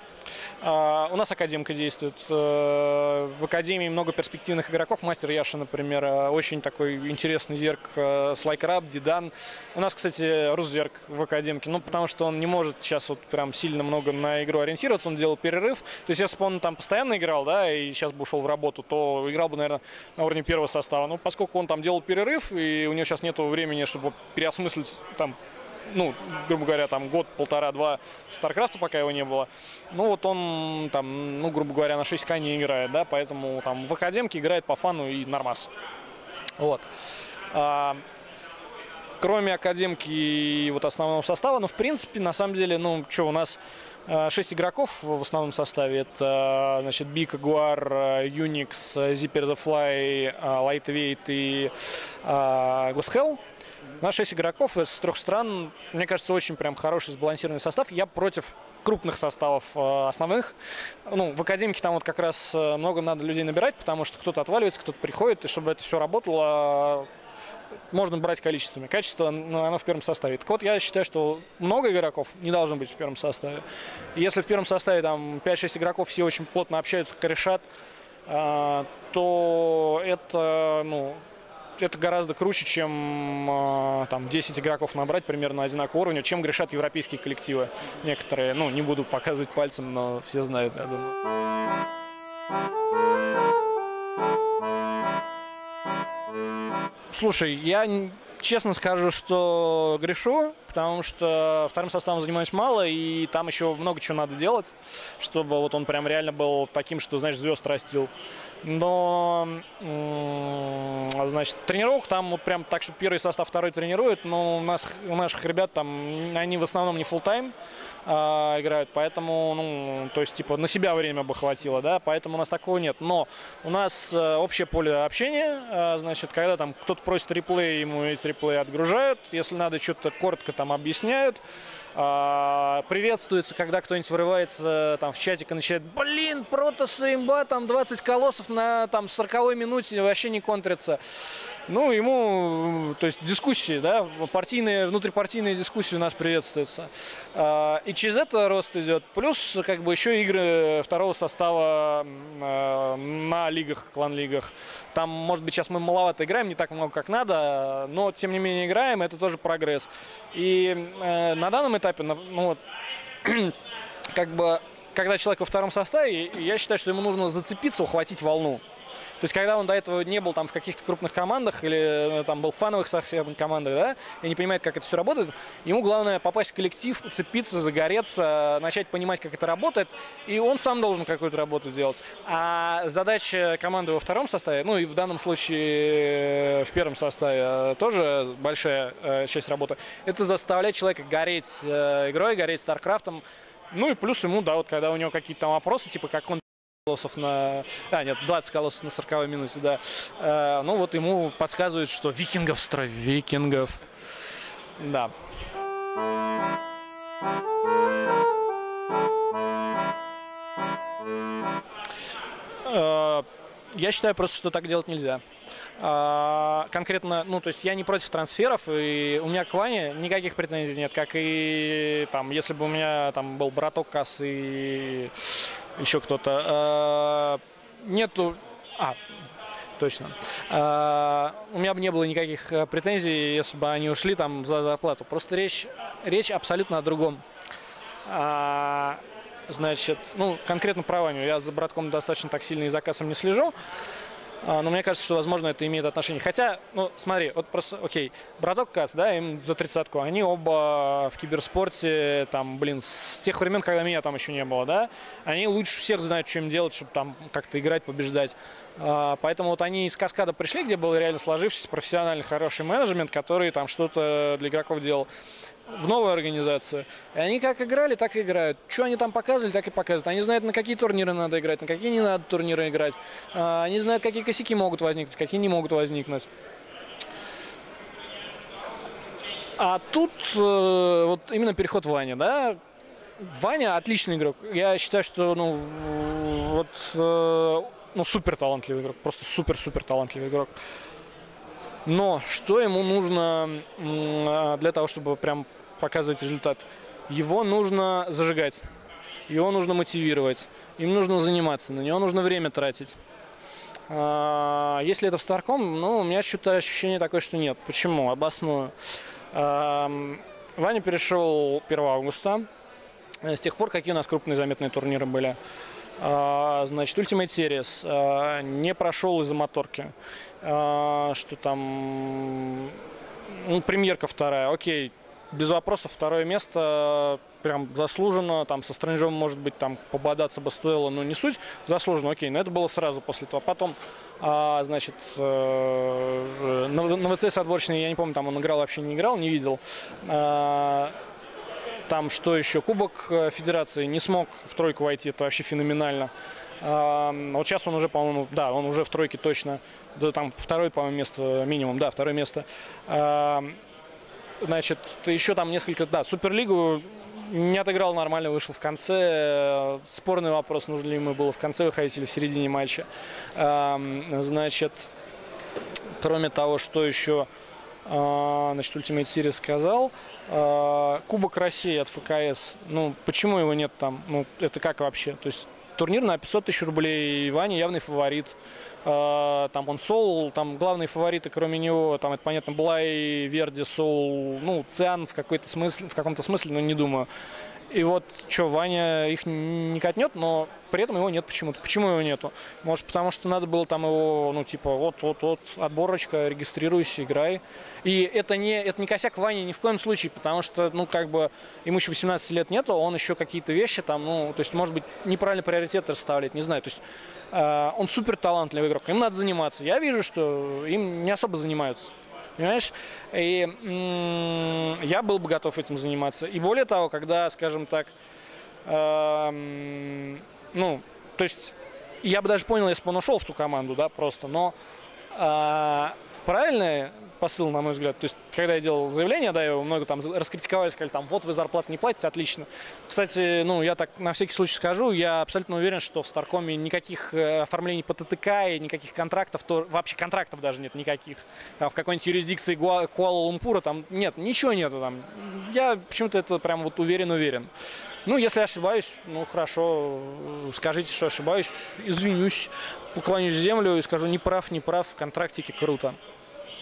Uh, у нас академка действует. Uh, в академии много перспективных игроков. Мастер Яша, например, uh, очень такой интересный зерк с Лайкраб, Дидан. У нас, кстати, Рузерк в академке. Ну, потому что он не может сейчас вот прям сильно много на игру ориентироваться. Он делал перерыв. То есть, если бы он там постоянно играл, да, и сейчас бы ушел в работу, то играл бы, наверное, на уровне первого состава. Но поскольку он там делал перерыв, и у него сейчас нет времени, чтобы переосмыслить там ну, грубо говоря, там год, полтора, два Старкрафта, пока его не было. Ну, вот он там, ну, грубо говоря, на 6К не играет, да, поэтому там в Академке играет по фану и нормас. Вот. А, кроме Академки и вот основного состава, ну, в принципе, на самом деле, ну, что, у нас Шесть игроков в основном составе. Это, значит, Big, Jaguar, Unix, Zipper the Fly, Lightweight и. У нас 6 игроков из трех стран. Мне кажется, очень прям хороший сбалансированный состав. Я против крупных составов э, основных. Ну, в академике там вот как раз э, много надо людей набирать, потому что кто-то отваливается, кто-то приходит, и чтобы это все работало, можно брать количествами. Качество, ну, оно в первом составе. Так вот, я считаю, что много игроков не должно быть в первом составе. Если в первом составе там 5-6 игроков все очень плотно общаются, корешат, э, то это, ну, это гораздо круче, чем а, там 10 игроков набрать примерно одинакового уровня, чем грешат европейские коллективы. Некоторые, ну, не буду показывать пальцем, но все знают, я думаю. Слушай, я честно скажу, что грешу, потому что вторым составом занимаюсь мало, и там еще много чего надо делать, чтобы вот он прям реально был таким, что, знаешь, звезд растил. Но, значит, тренировок там вот прям так, что первый состав, второй тренирует, но у нас, у наших ребят там, они в основном не full а, играют, поэтому, ну, то есть, типа, на себя время бы хватило, да, поэтому у нас такого нет. Но у нас э, общее поле общения, э, значит, когда там кто-то просит реплей, ему эти реплеи отгружают, если надо что-то коротко там объясняют, приветствуется, когда кто-нибудь вырывается там в чатик и начинает, блин, протас имба, там 20 колоссов на там 40 минуте вообще не контрится. Ну, ему, то есть дискуссии, да, партийные, внутрипартийные дискуссии у нас приветствуются. А, и через это рост идет. Плюс, как бы, еще игры второго состава а, на лигах, клан-лигах. Там, может быть, сейчас мы маловато играем, не так много, как надо, но, тем не менее, играем, это тоже прогресс. И э, на данном этапе, ну, вот, <clears throat> как бы, когда человек во втором составе, я считаю, что ему нужно зацепиться, ухватить волну. То есть, когда он до этого не был там в каких-то крупных командах или э, там был в фановых совсем командах, да, и не понимает, как это все работает, ему главное попасть в коллектив, уцепиться, загореться, начать понимать, как это работает, и он сам должен какую-то работу делать. А задача команды во втором составе, ну и в данном случае э, в первом составе э, тоже большая часть работы, это заставлять человека гореть игрой, гореть Старкрафтом, ну и плюс ему, да, вот когда у него какие-то там вопросы, типа как он колоссов на... А, нет, 20 колоссов на 40 минуте, да. Э, ну вот ему подсказывают, что викингов строй, викингов. Да. Э, я считаю просто, что так делать нельзя. А, конкретно, ну, то есть я не против трансферов, и у меня к Ване никаких претензий нет, как и там, если бы у меня там был браток Касс и еще кто-то. А, нету... А, точно. А, у меня бы не было никаких э, претензий, если бы они ушли там за зарплату. Просто речь, речь абсолютно о другом. А, значит, ну, конкретно про Ваню. Я за братком достаточно так сильно и за не слежу. А, но мне кажется, что, возможно, это имеет отношение. Хотя, ну, смотри, вот просто, окей, браток Кац, да, им за тридцатку, они оба в киберспорте, там, блин, с тех времен, когда меня там еще не было, да, они лучше всех знают, им делать, чтобы там как-то играть, побеждать. А, поэтому вот они из Каскада пришли, где был реально сложившийся профессиональный хороший менеджмент, который там что-то для игроков делал в новую организацию. И они как играли, так и играют. Что они там показывали, так и показывают. Они знают, на какие турниры надо играть, на какие не надо турниры играть. А, они знают, какие косяки могут возникнуть, какие не могут возникнуть. А тут э, вот именно переход Ваня, да. Ваня отличный игрок. Я считаю, что ну вот э, ну супер талантливый игрок, просто супер супер талантливый игрок. Но что ему нужно э, для того, чтобы прям показывать результат. Его нужно зажигать, его нужно мотивировать, им нужно заниматься, на него нужно время тратить. А, если это в Старком, ну, у меня что-то ощущение такое, что нет. Почему? Обосную. Ваня перешел 1 августа. С тех пор, какие у нас крупные заметные турниры были. А, значит, Ultimate Series а, не прошел из-за моторки. Что там... Ну, премьерка вторая. Окей, без вопросов второе место прям заслуженно, там со Стрэнджом, может быть, там пободаться бы стоило, но не суть, заслуженно, окей, но это было сразу после этого. Потом, а, значит, э, на, на ВЦС отборочный, я не помню, там он играл, вообще не играл, не видел. А, Там что еще? Кубок э, Федерации не смог в тройку войти, это вообще феноменально. А, вот сейчас он уже, по-моему, да, он уже в тройке точно. Да, там второе, по-моему, место минимум, да, второе место. А, значит, еще там несколько, да, Суперлигу не отыграл нормально, вышел в конце. Спорный вопрос, нужно ли ему было в конце выходить или в середине матча. А, значит, кроме того, что еще, а, значит, Ultimate Series сказал, а, Кубок России от ФКС, ну, почему его нет там? Ну, это как вообще? То есть турнир на 500 тысяч рублей, Ваня явный фаворит. А, там он Соул, там главные фавориты, кроме него, там это понятно, Блай, Верди, Соул, ну, Циан в какой-то смысле, в каком-то смысле, но не думаю. И вот, что, Ваня их не катнет, но при этом его нет почему-то. Почему его нету? Может, потому что надо было там его, ну, типа, вот-вот-вот, отборочка, регистрируйся, играй. И это не, это не косяк Вани ни в коем случае, потому что, ну, как бы, ему еще 18 лет нету, он еще какие-то вещи там, ну, то есть, может быть, неправильный приоритет расставлять, не знаю. То есть, э, он супер талантливый игрок, им надо заниматься. Я вижу, что им не особо занимаются. Понимаешь? И я был бы готов этим заниматься. И более того, когда, скажем так, э, ну, то есть я бы даже понял, если бы он ушел в ту команду, да, просто, но э, правильное посыл, на мой взгляд. То есть, когда я делал заявление, да, его много там раскритиковали, сказали, там, вот вы зарплату не платите, отлично. Кстати, ну, я так на всякий случай скажу, я абсолютно уверен, что в Старкоме никаких э, оформлений по ТТК и никаких контрактов, то вообще контрактов даже нет никаких. В какой-нибудь юрисдикции Куала-Лумпура там нет, ничего нету там. Я почему-то это прям вот уверен-уверен. Ну, если ошибаюсь, ну хорошо, скажите, что ошибаюсь, извинюсь, поклонюсь землю и скажу, не прав, не прав, в контрактике круто.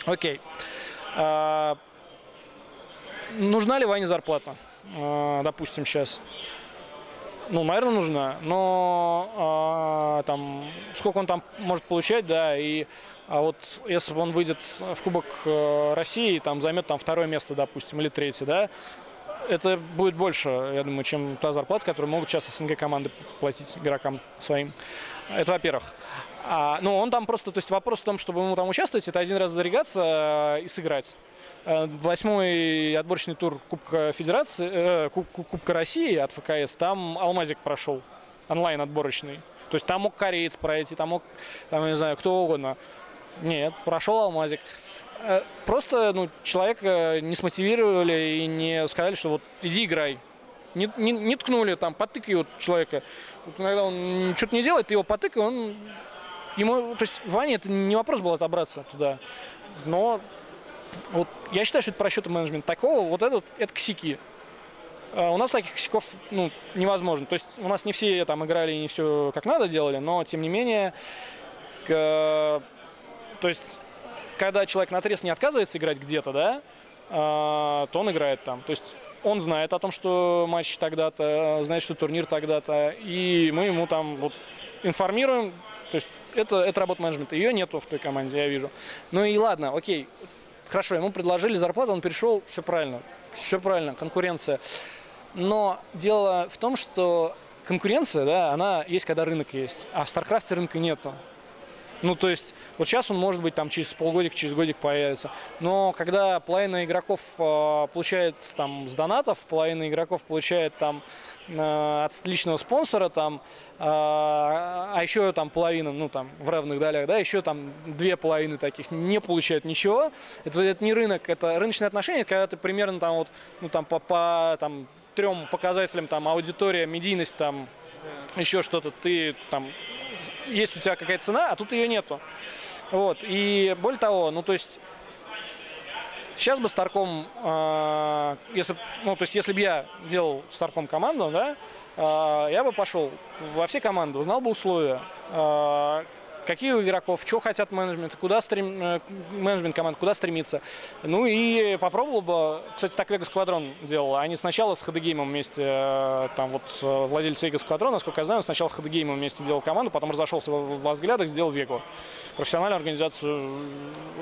Окей. А, нужна ли Ване зарплата? А, допустим, сейчас. Ну, наверное, нужна. Но а, там, сколько он там может получать, да, и а вот если он выйдет в Кубок э, России, там займет там второе место, допустим, или третье, да, это будет больше, я думаю, чем та зарплата, которую могут сейчас СНГ команды платить игрокам своим. Это во-первых. А, ну, он там просто, то есть вопрос в том, чтобы ему там участвовать, это один раз зарегаться э, и сыграть. Э, восьмой отборочный тур Кубка Федерации, э, Куб, Кубка России от ФКС, там Алмазик прошел, онлайн отборочный. То есть там мог кореец пройти, там мог, там, не знаю, кто угодно. Нет, прошел Алмазик. Э, просто ну, человека не смотивировали и не сказали, что вот иди играй. Не, не, не ткнули, там, потыкай человека. Вот иногда он что-то не делает, ты его потыкай, он ему, то есть Ване это не вопрос был отобраться туда, но вот я считаю, что это просчеты менеджмента такого, вот этот, это косяки. А у нас таких косяков ну, невозможно. То есть у нас не все там играли и не все как надо делали, но тем не менее, к, то есть когда человек на трес не отказывается играть где-то, да, а, то он играет там. То есть он знает о том, что матч тогда-то, знает, что турнир тогда-то, и мы ему там вот информируем, то есть это, это работа менеджмента. Ее нету в той команде, я вижу. Ну и ладно, окей. Хорошо, ему предложили зарплату, он перешел, все правильно. Все правильно, конкуренция. Но дело в том, что конкуренция, да, она есть, когда рынок есть. А в StarCraft рынка нету. Ну, то есть, вот сейчас он, может быть, там через полгодик, через годик появится. Но когда половина игроков э, получает там с донатов, половина игроков получает там э, от личного спонсора, там, э, а еще там половина, ну, там, в равных долях, да, еще там две половины таких не получают ничего. Это, это не рынок, это рыночные отношения, когда ты примерно там вот, ну, там, по, по там, трем показателям, там, аудитория, медийность, там, еще что-то, ты там есть у тебя какая-то цена, а тут ее нету. Вот. И более того, ну то есть сейчас бы Старком, э, если, ну то есть если бы я делал Старком команду, да, э, я бы пошел во все команды, узнал бы условия, э, какие у игроков, что хотят менеджмент, куда стрем, э, менеджмент команд, куда стремиться. Ну и попробовал бы, кстати, так Squadron делал. Они сначала с Ходегеймом вместе, э, там вот э, владелец Vegas Squadron, насколько я знаю, сначала с Ходегеймом вместе делал команду, потом разошелся во взглядах, сделал Вегу. Профессиональную организацию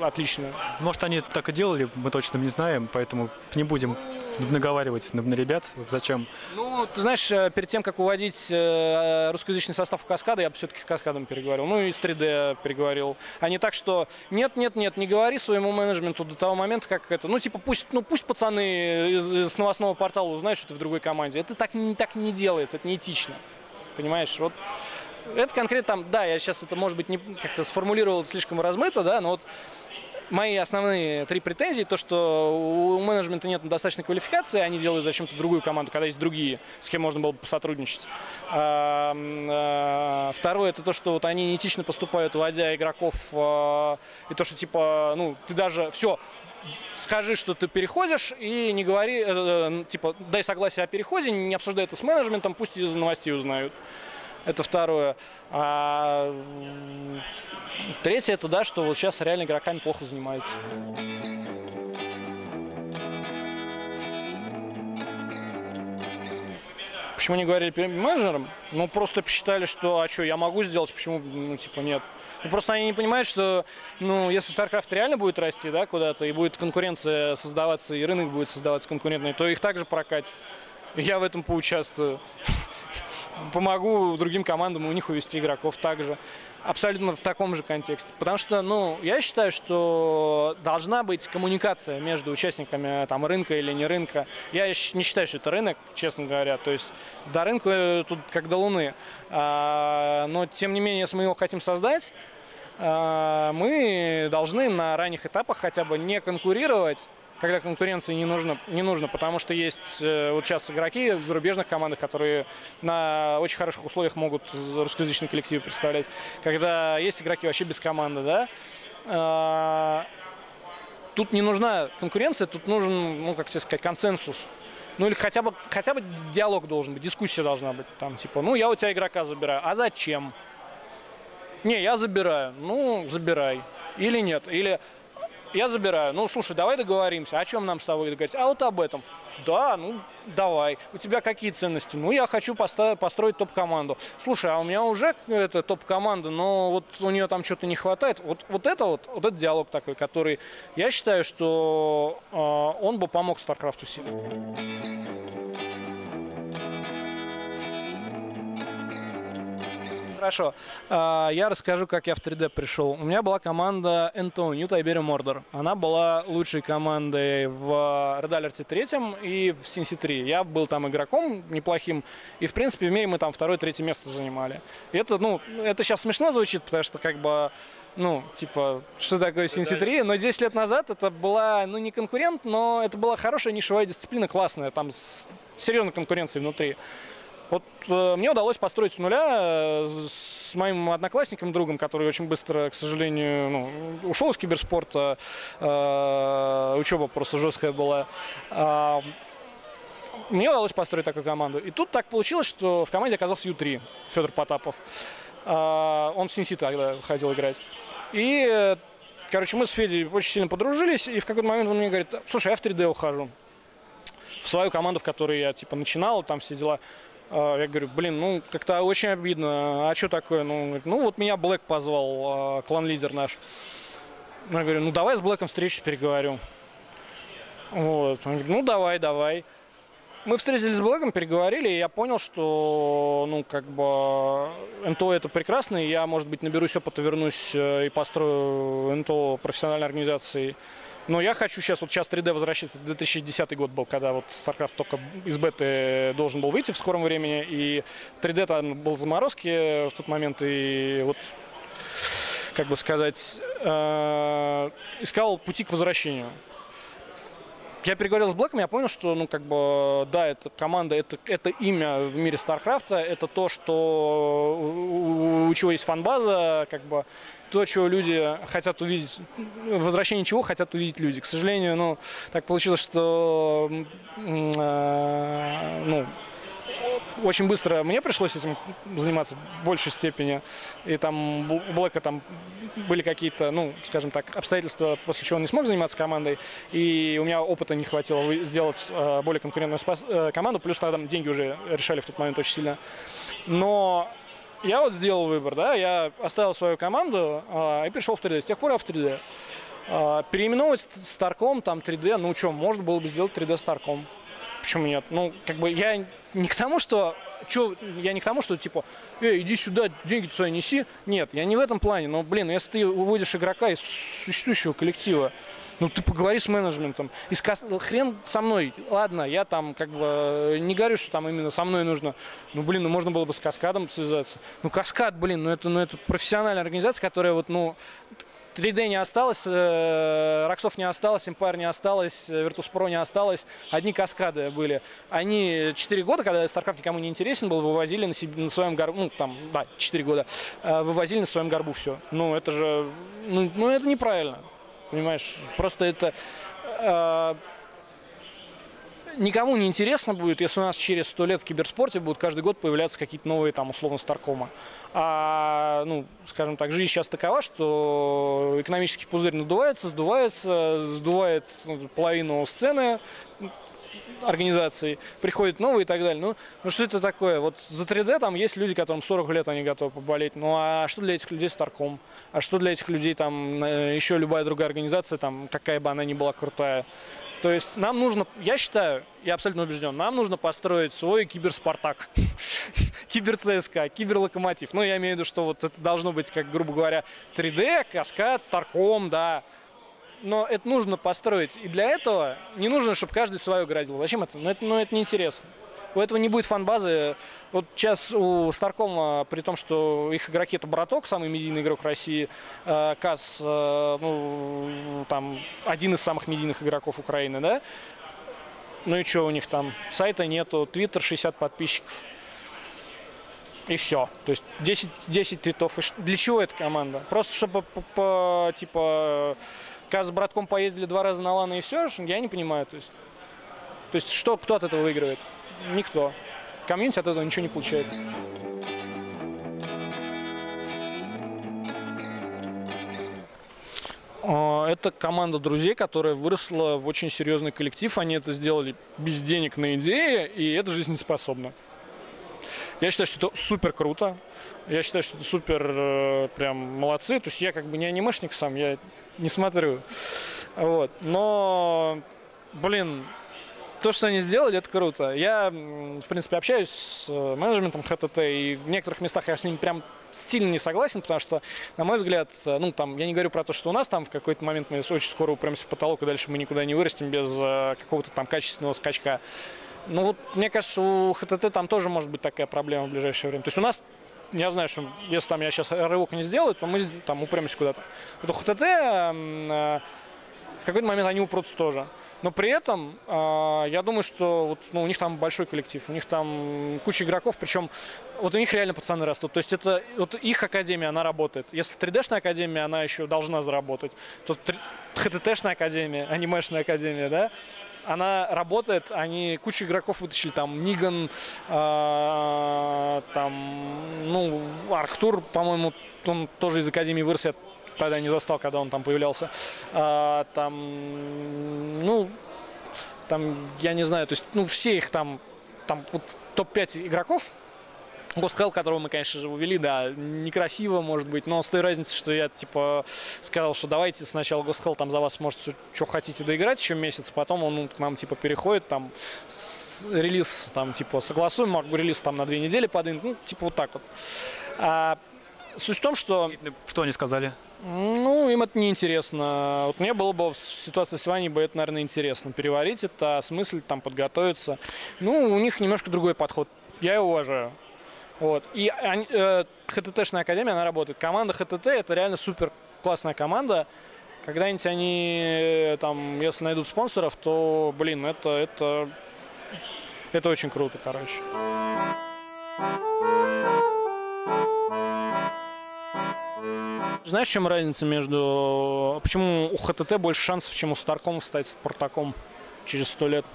отличную. Может, они так и делали, мы точно не знаем, поэтому не будем наговаривать на, ребят? Зачем? Ну, ты знаешь, э, перед тем, как уводить э, русскоязычный состав у Каскада, я бы все-таки с Каскадом переговорил. Ну и с 3D переговорил. А не так, что нет, нет, нет, не говори своему менеджменту до того момента, как это. Ну, типа, пусть, ну, пусть пацаны из, из новостного портала узнают, что ты в другой команде. Это так, так не делается, это неэтично. Понимаешь? Вот это конкретно там, да, я сейчас это, может быть, не как-то сформулировал слишком размыто, да, но вот мои основные три претензии, то, что у менеджмента нет достаточной квалификации, они делают зачем-то другую команду, когда есть другие, с кем можно было бы посотрудничать. А, а, второе, это то, что вот они неэтично поступают, вводя игроков, а, и то, что типа, ну, ты даже, все, скажи, что ты переходишь, и не говори, э, э, типа, дай согласие о переходе, не обсуждай это с менеджментом, пусть из новостей узнают. Это второе. А третье это да, что вот сейчас реально игроками плохо занимаются. Почему не говорили перед менеджером? Ну, просто посчитали, что, а что, я могу сделать, почему, ну, типа, нет. Ну, просто они не понимают, что, ну, если StarCraft реально будет расти, да, куда-то, и будет конкуренция создаваться, и рынок будет создаваться конкурентный, то их также прокатит. Я в этом поучаствую помогу другим командам у них увести игроков также. Абсолютно в таком же контексте. Потому что, ну, я считаю, что должна быть коммуникация между участниками там, рынка или не рынка. Я не считаю, что это рынок, честно говоря. То есть до рынка э, тут как до Луны. А, но, тем не менее, если мы его хотим создать, а, мы должны на ранних этапах хотя бы не конкурировать когда конкуренции не нужно, не нужно, потому что есть э, вот сейчас игроки в зарубежных командах, которые на очень хороших условиях могут русскоязычный коллектив представлять, когда есть игроки вообще без команды, да, а, тут не нужна конкуренция, тут нужен, ну, как тебе сказать, консенсус. Ну или хотя бы, хотя бы диалог должен быть, дискуссия должна быть. Там типа, ну я у тебя игрока забираю, а зачем? Не, я забираю. Ну, забирай. Или нет. Или я забираю. Ну, слушай, давай договоримся. О чем нам с тобой договориться? А вот об этом. Да, ну, давай. У тебя какие ценности? Ну, я хочу построить топ-команду. Слушай, а у меня уже это топ-команда, но вот у нее там что-то не хватает. Вот, вот это вот, вот этот диалог такой, который, я считаю, что э, он бы помог StarCraft сильно. Хорошо. А, я расскажу, как я в 3D пришел. У меня была команда Энто New Tiberium Mordor. Она была лучшей командой в Red Alert 3 и в Sin 3. Я был там игроком неплохим. И, в принципе, в мире мы там второе-третье место занимали. И это, ну, это сейчас смешно звучит, потому что, как бы, ну, типа, что такое Sin 3? Но 10 лет назад это была, ну, не конкурент, но это была хорошая нишевая дисциплина, классная, там с серьезной конкуренцией внутри. Вот э, мне удалось построить с нуля э, с моим одноклассником, другом, который очень быстро, к сожалению, ну, ушел из киберспорта. Э, учеба просто жесткая была. Э, мне удалось построить такую команду. И тут так получилось, что в команде оказался Ю-3, Федор Потапов. Э, он в Синси тогда ходил играть. И, короче, мы с Федей очень сильно подружились, и в какой-то момент он мне говорит, слушай, я в 3D ухожу. В свою команду, в которой я, типа, начинал, там все дела. А, я говорю, блин, ну как-то очень обидно. А что такое? Ну, ну вот меня Блэк позвал, а, клан-лидер наш. Я говорю, ну давай с Блэком встречусь, переговорю. Вот. Он говорит, ну давай, давай. Мы встретились с Блэком, переговорили, и я понял, что, ну, как бы, НТО это прекрасно, и я, может быть, наберусь опыта, вернусь э, и построю НТО профессиональной организацией но я хочу сейчас, вот сейчас 3D возвращаться. 2010 год был, когда вот StarCraft только из беты должен был выйти в скором времени. И 3D там был в заморозке в тот момент. И вот, как бы сказать, э, искал пути к возвращению. Я переговорил с Блэком, я понял, что, ну, как бы, да, это команда, это, это имя в мире Старкрафта, это то, что у, у чего есть фанбаза, как бы, то, чего люди хотят увидеть, возвращение чего хотят увидеть люди. К сожалению, ну, так получилось, что э, ну, очень быстро мне пришлось этим заниматься в большей степени. И там у Блэка там были какие-то, ну, скажем так, обстоятельства, после чего он не смог заниматься командой. И у меня опыта не хватило сделать э, более конкурентную спас, э, команду. Плюс тогда деньги уже решали в тот момент очень сильно. Но я вот сделал выбор, да, я оставил свою команду а, и перешел в 3D. С тех пор я в 3D. А, переименовывать Старком, там 3D, ну что, можно было бы сделать 3D Старком. Почему нет? Ну, как бы я не к тому, что чё, я не к тому, что типа, эй, иди сюда, деньги свои неси. Нет, я не в этом плане. Но, блин, если ты выводишь игрока из существующего коллектива, ну, ты поговори с менеджментом. И сказ... хрен со мной. Ладно, я там как бы не говорю, что там именно со мной нужно. Ну, блин, ну можно было бы с Каскадом связаться. Ну, Каскад, блин, ну это, ну это профессиональная организация, которая вот, ну, 3D не осталось, э, Роксов не осталось, Empire не осталось, Virtus.pro не осталось, одни каскады были. Они 4 года, когда StarCraft никому не интересен был, вывозили на, себе, на своем горбу, ну там, да, 4 года, э, вывозили на своем горбу все. Ну это же, ну, ну это неправильно. Понимаешь, просто это э, никому не интересно будет, если у нас через сто лет в киберспорте будут каждый год появляться какие-то новые, там, условно, Старкома. А, ну, скажем так, жизнь сейчас такова, что экономический пузырь надувается, сдувается, сдувает ну, половину сцены, организации, приходят новые и так далее. Ну, ну что это такое? Вот за 3D там есть люди, которым 40 лет они готовы поболеть. Ну а что для этих людей Старком? А что для этих людей там э, еще любая другая организация, там, какая бы она ни была крутая? То есть нам нужно, я считаю, я абсолютно убежден, нам нужно построить свой киберспартак, <laughs> кибер ЦСКА, киберлокомотив. Ну, я имею в виду, что вот это должно быть, как, грубо говоря, 3D, Каскад, Старком, да, но это нужно построить. И для этого не нужно, чтобы каждый свое градил. Зачем это? Ну, это, ну, это неинтересно. У этого не будет фан-базы. Вот сейчас у Старкома, при том, что их игроки это Браток, самый медийный игрок России, э, Kas, э, ну, там, один из самых медийных игроков Украины, да? Ну и что у них там? Сайта нету, твиттер 60 подписчиков. И все. То есть 10, 10 твитов. И для чего эта команда? Просто чтобы, по, по, типа, Kas с братком поездили два раза на ланы и все, я не понимаю. То есть, то есть что, кто от этого выигрывает? Никто. Комьюнити от этого ничего не получает. А, это команда друзей, которая выросла в очень серьезный коллектив. Они это сделали без денег на идеи, и это жизнеспособно. Я считаю, что это супер круто. Я считаю, что это супер э, прям молодцы. То есть я как бы не анимешник сам, я не смотрю. Вот. Но, блин, то, что они сделали, это круто. Я, в принципе, общаюсь с э, менеджментом ХТТ, и в некоторых местах я с ними прям сильно не согласен, потому что, на мой взгляд, э, ну, там, я не говорю про то, что у нас там в какой-то момент мы очень скоро упремся в потолок, и дальше мы никуда не вырастем без э, какого-то там качественного скачка. Ну, вот, мне кажется, у ХТТ там тоже может быть такая проблема в ближайшее время. То есть у нас я знаю, что если там я сейчас рывок не сделаю, то мы там упремся куда-то. Вот у ХТТ в какой-то момент они упрутся тоже. Но при этом э, я думаю, что вот, ну, у них там большой коллектив, у них там куча игроков, причем вот у них реально пацаны растут. То есть это вот их академия, она работает. Если 3D-шная академия, она еще должна заработать, то ХТТ-шная академия, анимешная академия, да, она работает, они кучу игроков вытащили, там Ниган, э, там, ну, Арктур, по-моему, он тоже из Академии вырос, я тогда не застал, когда он там появлялся. А, там, ну, там, я не знаю, то есть, ну, все их там, там вот топ-5 игроков, Гостхелл, которого мы, конечно же, увели, да, некрасиво, может быть, но с той разницей, что я, типа, сказал, что давайте сначала Гостхелл там за вас, может, что хотите доиграть еще месяц, потом он к нам, типа, переходит, там, с, релиз, там, типа, согласуем, могу релиз там на две недели подвинуть, ну, типа, вот так вот. А, суть в том, что... Что они сказали? Ну, им это неинтересно. Вот мне было бы в ситуации с Ваней бы это, наверное, интересно. Переварить это, осмыслить, там, подготовиться. Ну, у них немножко другой подход. Я его уважаю. Вот. И э, ХТТшная академия, она работает. Команда ХТТ это реально супер классная команда. Когда-нибудь они, э, там, если найдут спонсоров, то, блин, это, это, это очень круто, короче. Знаешь, в чем разница между... Почему у ХТТ больше шансов, чем у Старкома стать Спартаком через сто лет?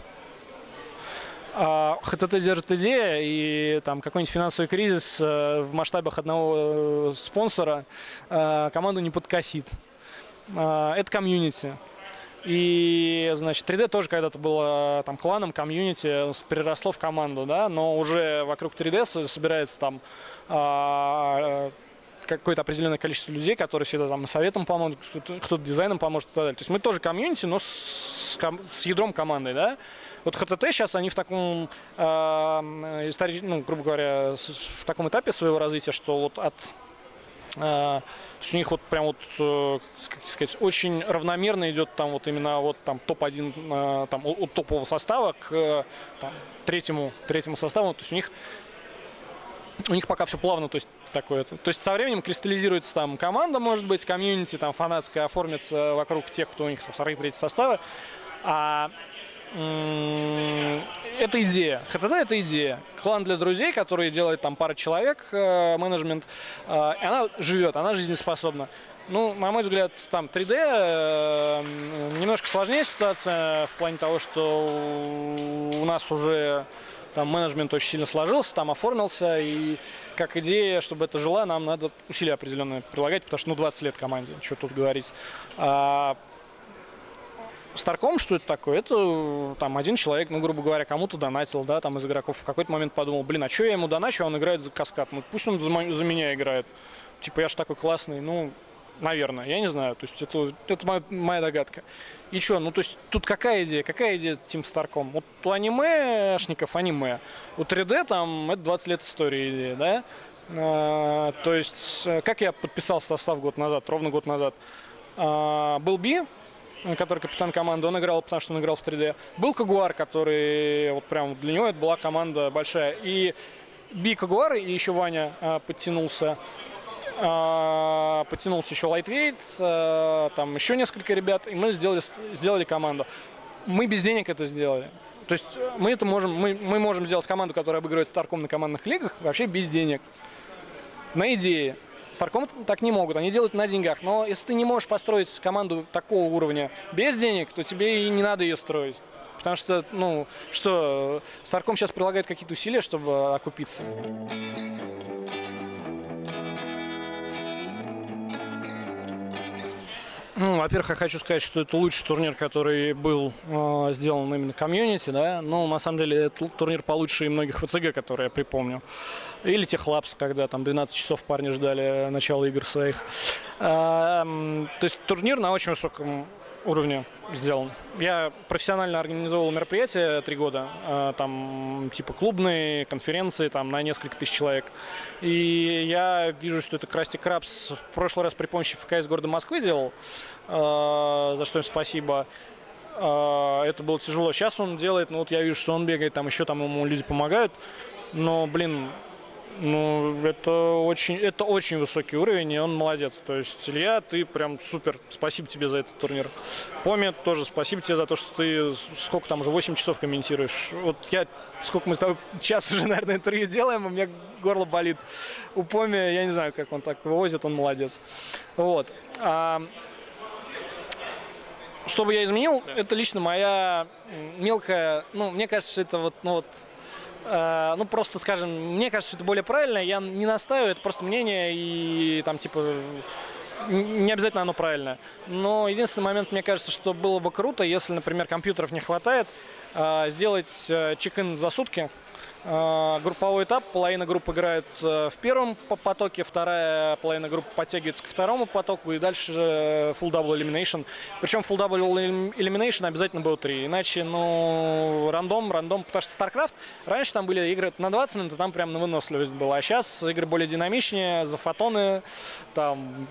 А ХТТ держит идея, и там какой-нибудь финансовый кризис э, в масштабах одного э, спонсора э, команду не подкосит. Это комьюнити. И, значит, 3D тоже когда-то было там кланом, комьюнити, переросло в команду, да, но уже вокруг 3D собирается там а, какое-то определенное количество людей, которые всегда там советом помогут, кто-то, кто дизайном поможет и так далее. То есть мы тоже комьюнити, но с с, ядром команды, да. Вот ХТТ сейчас они в таком, э, ну, грубо говоря, в таком этапе своего развития, что вот от Uh, у них вот прям вот, uh, как сказать, очень равномерно идет там вот именно вот там топ-1 uh, там от топового состава к там, третьему, третьему составу. То есть у них у них пока все плавно, то есть такое. То есть со временем кристаллизируется там команда, может быть, комьюнити там фанатская оформится вокруг тех, кто у них там вторые, третьи составы. А это идея. ХТД это идея. Клан для друзей, который делает там пара человек, э, менеджмент, э, и она живет, она жизнеспособна. Ну, на мой взгляд, там 3D э, немножко сложнее ситуация в плане того, что у нас уже там менеджмент очень сильно сложился, там оформился, и как идея, чтобы это жила, нам надо усилия определенные прилагать, потому что ну 20 лет команде, что тут говорить. А Старком, что это такое? Это там один человек, ну, грубо говоря, кому-то донатил, да, там из игроков. В какой-то момент подумал, блин, а что я ему доначу, а он играет за каскад. Ну, пусть он за, меня играет. Типа, я же такой классный, ну, наверное, я не знаю. То есть это, это моя, моя догадка. И что, ну, то есть тут какая идея? Какая идея Тим Старком? Вот у анимешников аниме. У 3D там это 20 лет истории идея, да? А, то есть, э, как я подписал состав год назад, ровно год назад. А, был Би, который капитан команды, он играл, потому что он играл в 3D. Был Кагуар, который вот прям для него это была команда большая. И Би Кагуар и еще Ваня а, подтянулся. А, подтянулся еще Lightweight, а, там еще несколько ребят, и мы сделали, сделали команду. Мы без денег это сделали. То есть мы это можем, мы, мы можем сделать команду, которая обыгрывает Старком на командных лигах, вообще без денег. На идее. Старком так не могут, они делают на деньгах. Но если ты не можешь построить команду такого уровня без денег, то тебе и не надо ее строить. Потому что, ну, что, Старком сейчас прилагает какие-то усилия, чтобы окупиться. Ну, во-первых, я хочу сказать, что это лучший турнир, который был э, сделан именно комьюнити, да. Но на самом деле это турнир получше и многих ВЦГ, которые я припомню. Или Техлапс, когда там 12 часов парни ждали начала игр своих. Э, э, то есть турнир на очень высоком уровне сделан. Я профессионально организовывал мероприятия три года, а, там типа клубные, конференции там на несколько тысяч человек. И я вижу, что это Красти Крабс в прошлый раз при помощи ФКС города Москвы делал, а, за что им спасибо. А, это было тяжело. Сейчас он делает, ну вот я вижу, что он бегает, там еще там ему люди помогают. Но, блин, ну, это очень, это очень высокий уровень, и он молодец. То есть, Илья, ты прям супер. Спасибо тебе за этот турнир. Поме тоже спасибо тебе за то, что ты сколько там уже 8 часов комментируешь. Вот я, сколько мы с тобой час уже, <laughs> наверное, интервью делаем, у меня горло болит. У Поми, я не знаю, как он так вывозит, он молодец. Вот. А, что бы я изменил, это лично моя мелкая, ну, мне кажется, это вот, ну, вот ну, просто, скажем, мне кажется, это более правильно. Я не настаиваю, это просто мнение и там, типа, не обязательно оно правильное. Но единственный момент, мне кажется, что было бы круто, если, например, компьютеров не хватает, э, сделать э, чек-ин за сутки, групповой этап. Половина группы играет э, в первом потоке, вторая половина группы подтягивается к второму потоку и дальше э, full double elimination. Причем full double elimination обязательно было три. Иначе, ну, рандом, рандом, потому что StarCraft, раньше там были игры на 20 минут, и там прям на выносливость была. А сейчас игры более динамичнее, за фотоны, там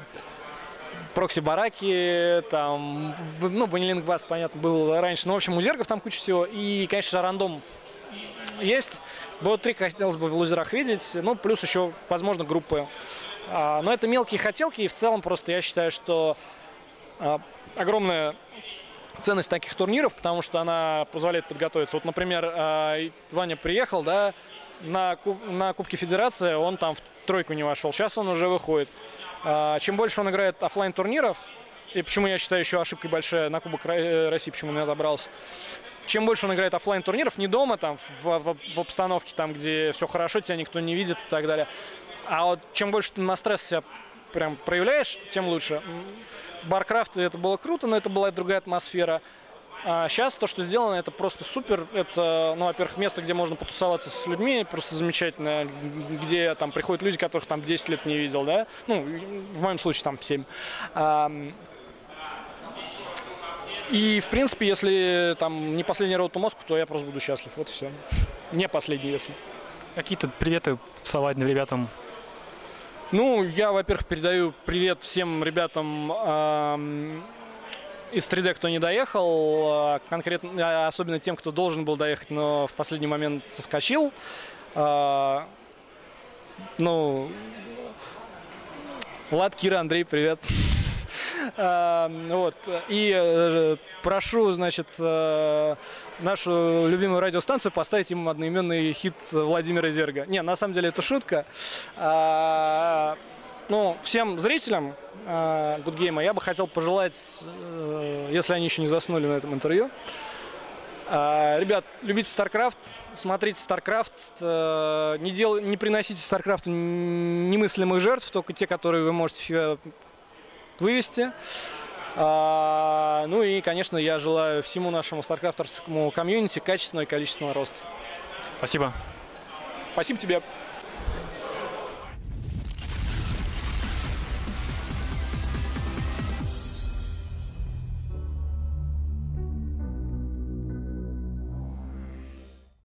прокси-бараки, там, ну, Банилинг Баст, понятно, был раньше. Но, в общем, у зергов там куча всего. И, конечно, рандом есть. БО-3 хотелось бы в лузерах видеть. Ну, плюс еще, возможно, группы. А, но это мелкие хотелки. И в целом просто я считаю, что а, огромная ценность таких турниров, потому что она позволяет подготовиться. Вот, например, а, Ваня приехал, да, на, на Кубке Федерации он там в тройку не вошел. Сейчас он уже выходит. Чем больше он играет офлайн турниров и почему я считаю еще ошибкой большая на Кубок России, почему он не отобрался, чем больше он играет офлайн турниров, не дома, там, в, в, в обстановке, там, где все хорошо, тебя никто не видит и так далее. А вот чем больше ты на стресс себя прям проявляешь, тем лучше. Баркрафт это было круто, но это была другая атмосфера. А сейчас то, что сделано, это просто супер. Это, ну, во-первых, место, где можно потусоваться с людьми, просто замечательно, где там приходят люди, которых там 10 лет не видел, да, ну, в моем случае там 7. И, в принципе, если там не последний роут мозг, то я просто буду счастлив. Вот и все. <laughs> Не последний, если. Какие-то приветы слова ребятам ну, я, во-первых, передаю привет всем ребятам э, из 3D, кто не доехал, а, конкретно, особенно тем, кто должен был доехать, но в последний момент соскочил. Э, ну, Влад, Кира, Андрей, привет. Вот. И э, прошу, значит, э, нашу любимую радиостанцию поставить им одноименный хит Владимира Зерга. Не, на самом деле это шутка. А, ну, всем зрителям Гудгейма я бы хотел пожелать, э, если они еще не заснули на этом интервью, Ребят, любите StarCraft, смотрите StarCraft, не, дел, не приносите StarCraft немыслимых жертв, только те, которые вы можете вывести. А, ну и, конечно, я желаю всему нашему старкрафтерскому комьюнити качественного и количественного роста. Спасибо. Спасибо тебе.